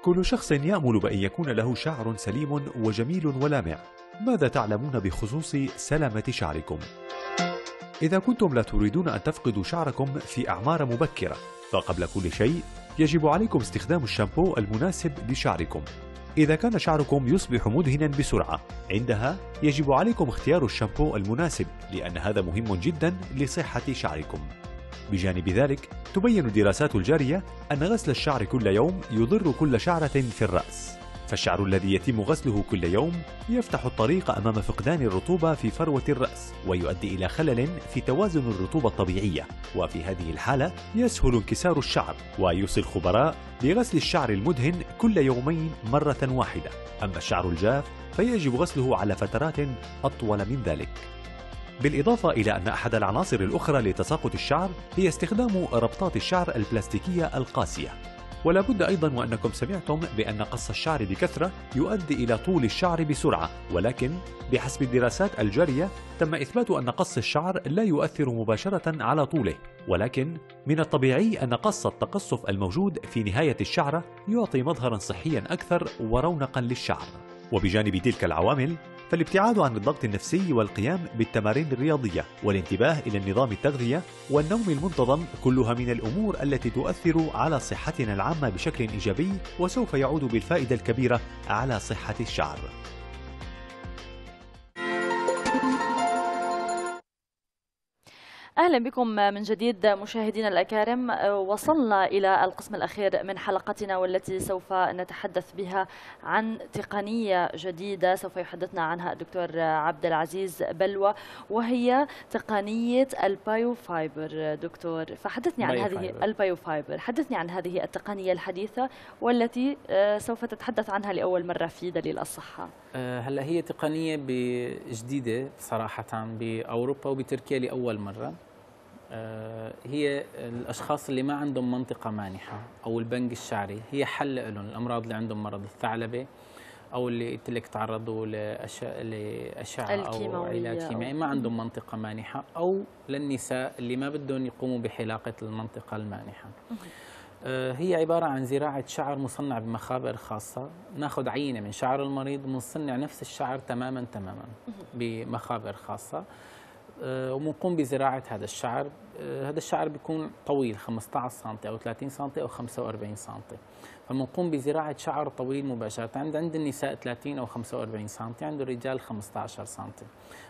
كل شخص يأمل بأن يكون له شعر سليم وجميل ولامع. ماذا تعلمون بخصوص سلامة شعركم؟ إذا كنتم لا تريدون أن تفقدوا شعركم في أعمار مبكرة فقبل كل شيء يجب عليكم استخدام الشامبو المناسب لشعركم. إذا كان شعركم يصبح مدهنا بسرعة عندها يجب عليكم اختيار الشامبو المناسب لأن هذا مهم جدا لصحة شعركم. بجانب ذلك تبين الدراسات الجارية أن غسل الشعر كل يوم يضر كل شعرة في الرأس. فالشعر الذي يتم غسله كل يوم يفتح الطريق أمام فقدان الرطوبة في فروة الرأس ويؤدي إلى خلل في توازن الرطوبة الطبيعية. وفي هذه الحالة يسهل انكسار الشعر ويوصي الخبراء بغسل الشعر المدهن كل يومين مرة واحدة. أما الشعر الجاف فيجب غسله على فترات أطول من ذلك. بالإضافة إلى أن أحد العناصر الأخرى لتساقط الشعر هي استخدام ربطات الشعر البلاستيكية القاسية. ولا بد أيضا وأنكم سمعتم بأن قص الشعر بكثرة يؤدي إلى طول الشعر بسرعة ولكن بحسب الدراسات الجارية تم إثبات أن قص الشعر لا يؤثر مباشرة على طوله. ولكن من الطبيعي أن قص التقصف الموجود في نهاية الشعرة يعطي مظهرا صحيا أكثر ورونقا للشعر. وبجانب تلك العوامل فالابتعاد عن الضغط النفسي والقيام بالتمارين الرياضية والانتباه إلى النظام التغذية والنوم المنتظم كلها من الأمور التي تؤثر على صحتنا العامة بشكل إيجابي وسوف يعود بالفائدة الكبيرة على صحة الشعر أهلا بكم من جديد مشاهدينا الأكارم. وصلنا إلى القسم الأخير من حلقتنا والتي سوف نتحدث بها عن تقنية جديدة سوف يحدثنا عنها الدكتور عبد العزيز بلوى وهي تقنية ال bio fiber دكتور فحدثني عن هذه ال bio fiber حدثني عن هذه التقنية الحديثة والتي سوف تتحدث عنها لأول مرة في دليل الصحة. هلا هي تقنية جديده صراحة بأوروبا وبتركيا لأول مرة. آه، هي الأشخاص اللي ما عندهم منطقة مانحة أو البنج الشعري هي حل لهم الأمراض اللي عندهم مرض الثعلبة أو اللي قلت لك تعرضوا لاشعه لأشعة أو علاج كيميائي. ما عندهم منطقة مانحة أو للنساء اللي ما بدهم يقوموا بحلاقة المنطقة المانحة. آه، هي عبارة عن زراعة شعر مصنع بمخابر خاصة. ناخذ عينة من شعر المريض ونصنع نفس الشعر تماما تماما بمخابر خاصة. آه، وبنقوم بزراعة هذا الشعر. آه، هذا الشعر بيكون طويل 15 سم أو 30 سم أو 45 سم فبنقوم بزراعة شعر طويل مباشرة عند عند النساء 30 أو 45 سم عند الرجال 15 سم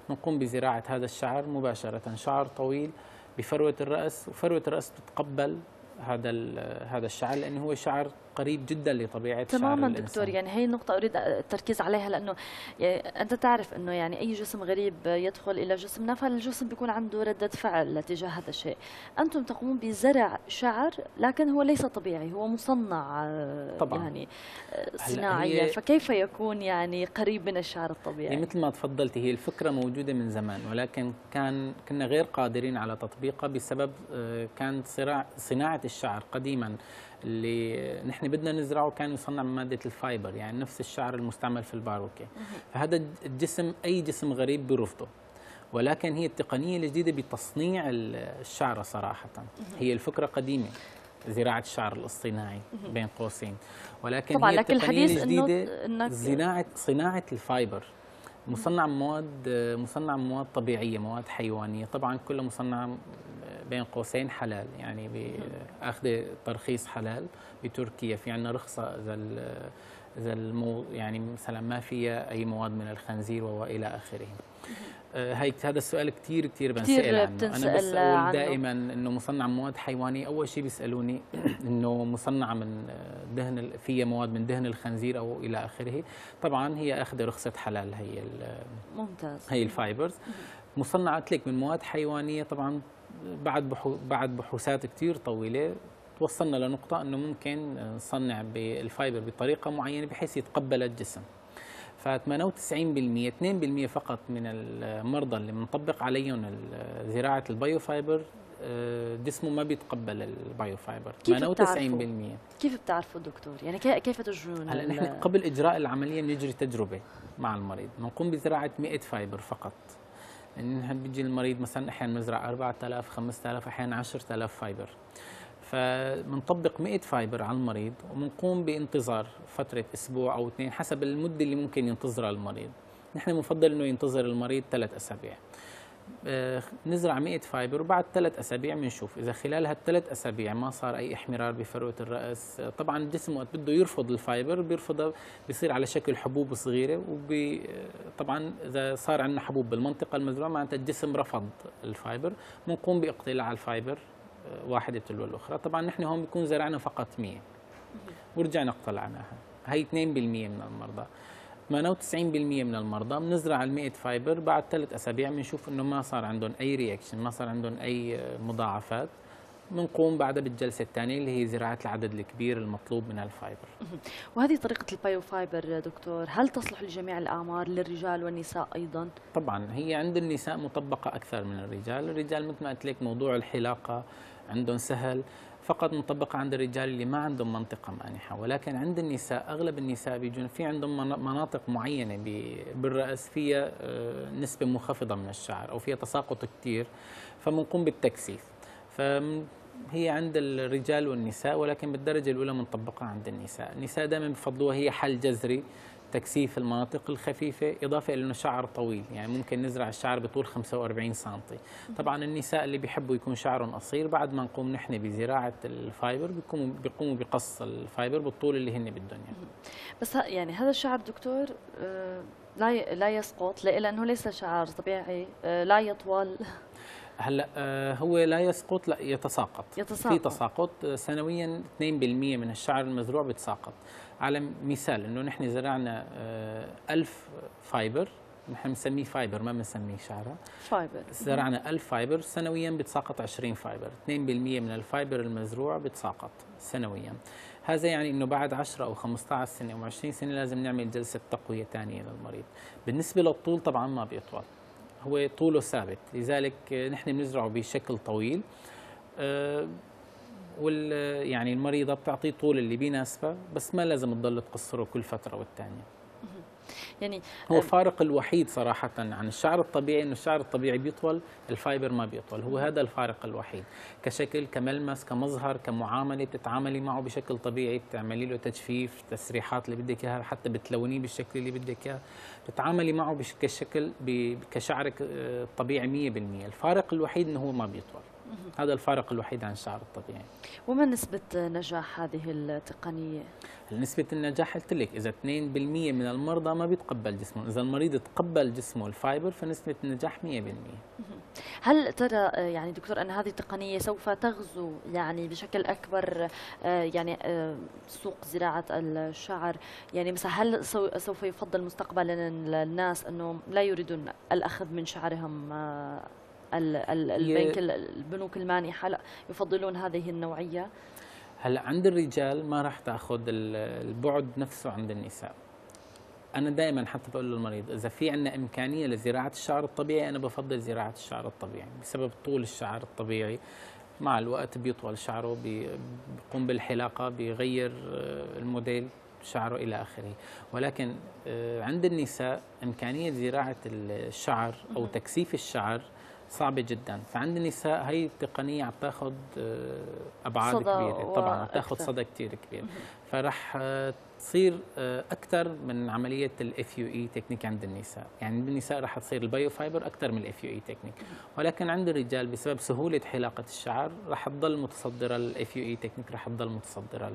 بنقوم بزراعة هذا الشعر مباشرة شعر طويل بفروة الرأس وفروة الرأس تتقبل هذا هذا الشعر لأنه هو شعر قريب جدا لطبيعة تماما شعر دكتور يعني هي النقطة أريد التركيز عليها لأنه يعني أنت تعرف أنه يعني أي جسم غريب يدخل إلى جسمنا فالجسم بيكون عنده ردة فعل تجاه هذا الشيء. أنتم تقومون بزرع شعر لكن هو ليس طبيعي هو مصنع طبعا. يعني صناعيا فكيف يكون يعني قريب من الشعر الطبيعي؟ يعني مثل ما تفضلتي هي الفكرة موجودة من زمان ولكن كان كنا غير قادرين على تطبيقها بسبب آه، كانت صناعة الشعر قديما. اللي نحن بدنا نزرعه كان يصنع من مادة ال fiber يعني نفس الشعر المستعمل في الباروكه فهذا الجسم أي جسم غريب بيرفضه. ولكن هي التقنية الجديدة بتصنيع الشعر صراحة. هي الفكرة قديمة زراعة الشعر الاصطناعي بين قوسين. ولكن طبعا هي لكن الحديث إنه صناعه صناعة ال fiber. مصنع مواد مصنع مواد طبيعية مواد حيوانية. طبعا كلها مصنعه بين قوسين حلال يعني باخذ ترخيص حلال بتركيا. في عندنا رخصة اذا اذا المو يعني مثلا ما فيها أي مواد من الخنزير والى آخره. آه، هيك هذا السؤال كثير كثير بنسأل عنه. أنا بسأل دائما إنه مصنع مواد حيوانيه أول شيء بيسألوني إنه مصنع من دهن فيها مواد من دهن الخنزير أو إلى آخره. طبعا هي أخذ رخصة حلال هي ممتاز. هي ال fibers. مصنعة لك من مواد حيوانية طبعا بعد بحو بعد بحوثات كثير طويلة توصلنا لنقطة أنه ممكن نصنع بال fiber بطريقة معينة بحيث يتقبل الجسم. ف 98% 2% فقط من المرضى اللي بنطبق عليهم زراعة ال bio fiber آه، جسمه ما بيتقبل ال bio fiber 98% كيف بتعرفوا دكتور؟ يعني كيف تجرون هلا نحن قبل إجراء العملية بنجري تجربة مع المريض. بنقوم بزراعة 100 fiber فقط. ان بيجي المريض مثلا أحيانا بنزرع 4000 5000 أحيانا 10000 fiber. فبنطبق 100 fiber على المريض وبنقوم بانتظار فترة أسبوع أو اثنين حسب المدة اللي ممكن ينتظرها المريض. نحن بنفضل إنه ينتظر المريض ثلاث أسابيع. نزرع 100 fiber وبعد ثلاث أسابيع بنشوف. إذا خلال هالثلاث أسابيع ما صار أي احمرار بفروة الرأس. طبعا الجسم وقت بده يرفض ال fiber بيرفضها بيصير على شكل حبوب صغيرة وبي طبعا إذا صار عندنا حبوب بالمنطقة المزروعة معناتها الجسم رفض ال fiber. بنقوم باقتلاع ال fiber آه، واحدة تلو الأخرى. طبعا نحن هون بيكون زرعنا فقط 100 ورجعنا اقتلعناها. هي 2% من المرضى. 98% من المرضى بنزرع ال 100 fiber بعد ثلاث أسابيع بنشوف إنه ما صار عندهم أي reaction ما صار عندهم أي مضاعفات بنقوم بعدها بالجلسة الثانية اللي هي زراعة العدد الكبير المطلوب من ال fiber. وهذه طريقة ال bio fiber دكتور، هل تصلح لجميع الأعمار للرجال والنساء أيضا؟ طبعا هي عند النساء مطبقة أكثر من الرجال، الرجال مثل ما قلت لك موضوع الحلاقة عندهم سهل فقط مطبقة عند الرجال اللي ما عندهم منطقة مانحة ولكن عند النساء أغلب النساء بيجون في عندهم مناطق معينة بالرأس فيها آه، نسبة منخفضة من الشعر أو فيها تساقط كثير فبنقوم بالتكثيف. هي عند الرجال والنساء ولكن بالدرجة الأولى مطبقة عند النساء. النساء دائما بفضلوها هي حل جذري تكثيف المناطق الخفيفة إضافة إلى أنه شعر طويل يعني ممكن نزرع الشعر بطول 45 سم طبعا النساء اللي بيحبوا يكون شعرهم قصير بعد ما نقوم نحن بزراعة ال fiber بيقوموا بيقوموا بقص ال fiber بالطول اللي هن بدهم بس يعني هذا الشعر دكتور آه، لا لا يسقط لأنه ليس شعر طبيعي آه، لا يطول. هلأ آه، هو لا يسقط لا يتساقط. يتساقط. في تساقط سنويا 2% من الشعر المزروع بيتساقط. على مثال إنه نحن زرعنا 1000 آه، fiber نحن بنسميه fiber ما بنسميه شعرة. fiber. زرعنا 1000 fiber سنويا بتساقط 20 fiber. 2% من ال fiber المزروع بتساقط سنويا. هذا يعني إنه بعد 10 أو 15 سنة أو 20 سنة لازم نعمل جلسة تقوية ثانية للمريض. بالنسبة للطول طبعا ما بيطول. هو طوله ثابت. لذلك نحن بنزرعه بشكل طويل. آه، وال يعني المريضة بتعطيه طول اللي بيناسبها بس ما لازم تضل تقصره كل فترة والثانيه يعني هو الفارق الوحيد صراحة عن الشعر الطبيعي إنه الشعر الطبيعي بيطول الفايبر ما بيطول. هو هذا الفارق الوحيد. كشكل كملمس كمظهر كمعاملة بتتعاملي معه بشكل طبيعي بتعملي له تجفيف تسريحات اللي بدك إياها حتى بتلونيه بالشكل اللي بدك إياه. بتتعاملي معه بشكل كشعرك الطبيعي 100% الفارق الوحيد إنه هو ما بيطول. هذا الفارق الوحيد عن الشعر الطبيعي. وما نسبة نجاح هذه التقنية؟ نسبة النجاح قلت لك إذا 2% من المرضى ما بيتقبل جسمه إذا المريض تقبل جسمه الفايبر فنسبة النجاح 100% هل ترى يعني دكتور أن هذه التقنية سوف تغزو يعني بشكل أكبر يعني سوق زراعة الشعر؟ يعني مثلا هل سوف يفضل مستقبلا الناس أنه لا يريدون الأخذ من شعرهم البنك البنوك المانحه لا يفضلون هذه النوعية؟ هلا عند الرجال ما راح تأخذ البعد نفسه عند النساء. أنا دائما حتى بقول للمريض إذا في عندنا إمكانية لزراعة الشعر الطبيعي أنا بفضل زراعة الشعر الطبيعي بسبب طول الشعر الطبيعي. مع الوقت بيطول شعره بيقوم بالحلاقة بيغير آه، الموديل شعره إلى آخره. ولكن آه، عند النساء إمكانية زراعة الشعر أو تكثيف الشعر صعبة جدا. فعند النساء هي التقنية عم تاخذ آه، أبعاد كبيرة. طبعا عم تاخذ صدى كثير كبير. فرح آه، تصير آه، أكثر من عملية ال FUE technique عند النساء. يعني عند النساء رح تصير ال biofiber أكثر من ال FUE technique ولكن عند الرجال بسبب سهولة حلاقة الشعر رح تضل متصدرة ال FUE technique رح تضل متصدرة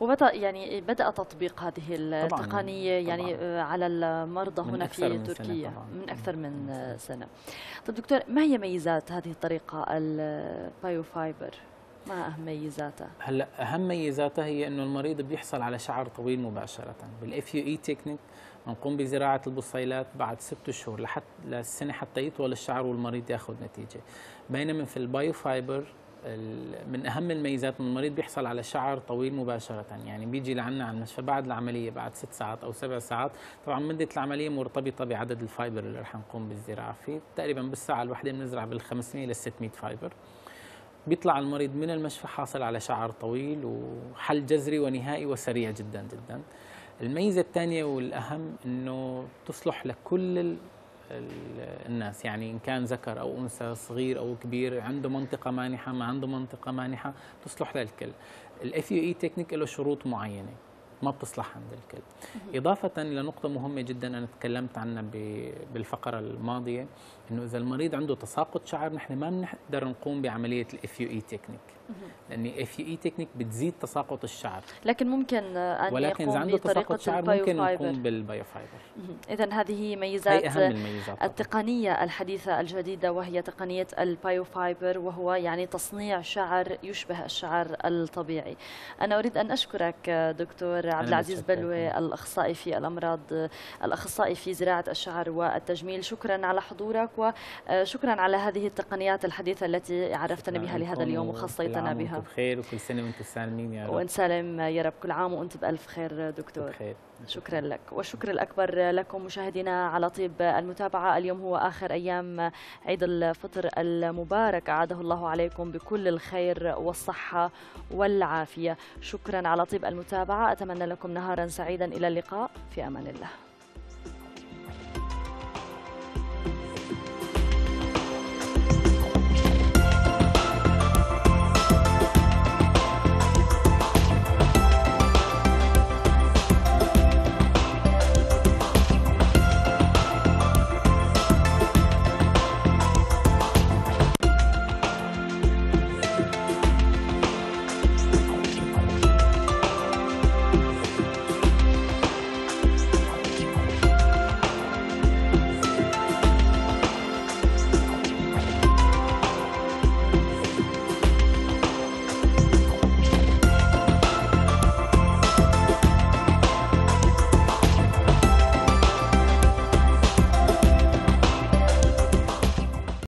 وبدأ يعني بدأ تطبيق هذه التقنية طبعاً. يعني طبعاً. على المرضى هنا في تركيا من أكثر من سنة طيب دكتور ما هي ميزات هذه الطريقة ال biofiber ما أهم ميزاتها؟ هلأ أهم ميزاتها هي إنه المريض بيحصل على شعر طويل مباشرة بال FUE technique بنقوم بزراعة البصيلات بعد ست شهور لحتى للسنة حتى يطول الشعر والمريض ياخذ نتيجة بينما في ال biofiber من أهم الميزات ان المريض بيحصل على شعر طويل مباشرة. يعني بيجي لعنا على المشفى بعد العملية بعد ست ساعات أو سبع ساعات. طبعا مدة العملية مرتبطة بعدد ال fiber اللي رح نقوم بالزراعة فيه. تقريبا بالساعة الواحدة بنزرع بال 500 ل 600 fiber. بيطلع المريض من المشفى حاصل على شعر طويل وحل جذري ونهائي وسريع جدا جدا. الميزة الثانية والأهم إنه تصلح لكل الناس. يعني إن كان ذكر أو أنثى صغير أو كبير عنده منطقة مانحة ما عنده منطقة مانحة تصلح للكل. ال FUE technique له شروط معينة ما بتصلح عند الكل. إضافة إلى نقطة مهمة جدا أنا تكلمت عنها بالفقرة الماضية إنه إذا المريض عنده تساقط شعر نحن ما بنقدر نقوم بعملية ال FUE technique لأن FUE technique بتزيد تساقط الشعر. لكن ممكن أن ولكن إذا يقوم عنده تساقط شعر ممكن يكون بال biofiber اذا هذه ميزات أهم الميزات. طبعاً. التقنية الحديثة الجديدة وهي تقنية ال biofiber وهو يعني تصنيع شعر يشبه الشعر الطبيعي. أنا أريد أن أشكرك دكتور عبد العزيز. بلوي الأخصائي في الأمراض الأخصائي في زراعة الشعر والتجميل. شكرا على حضورك وشكرا على هذه التقنيات الحديثة التي عرفتنا بها لهذا اليوم وخصيتنا عام بها وأنتم بخير وكل سنة وأنتم سالمين يا رب. وإن سالم يا رب كل عام وأنت بألف خير دكتور. بخير شكرا لك. والشكر الأكبر لكم مشاهدينا على طيب المتابعة. اليوم هو آخر أيام عيد الفطر المبارك. أعاده الله عليكم بكل الخير والصحة والعافية. شكرا على طيب المتابعة. أتمنى لكم نهارا سعيدا. إلى اللقاء. في أمان الله.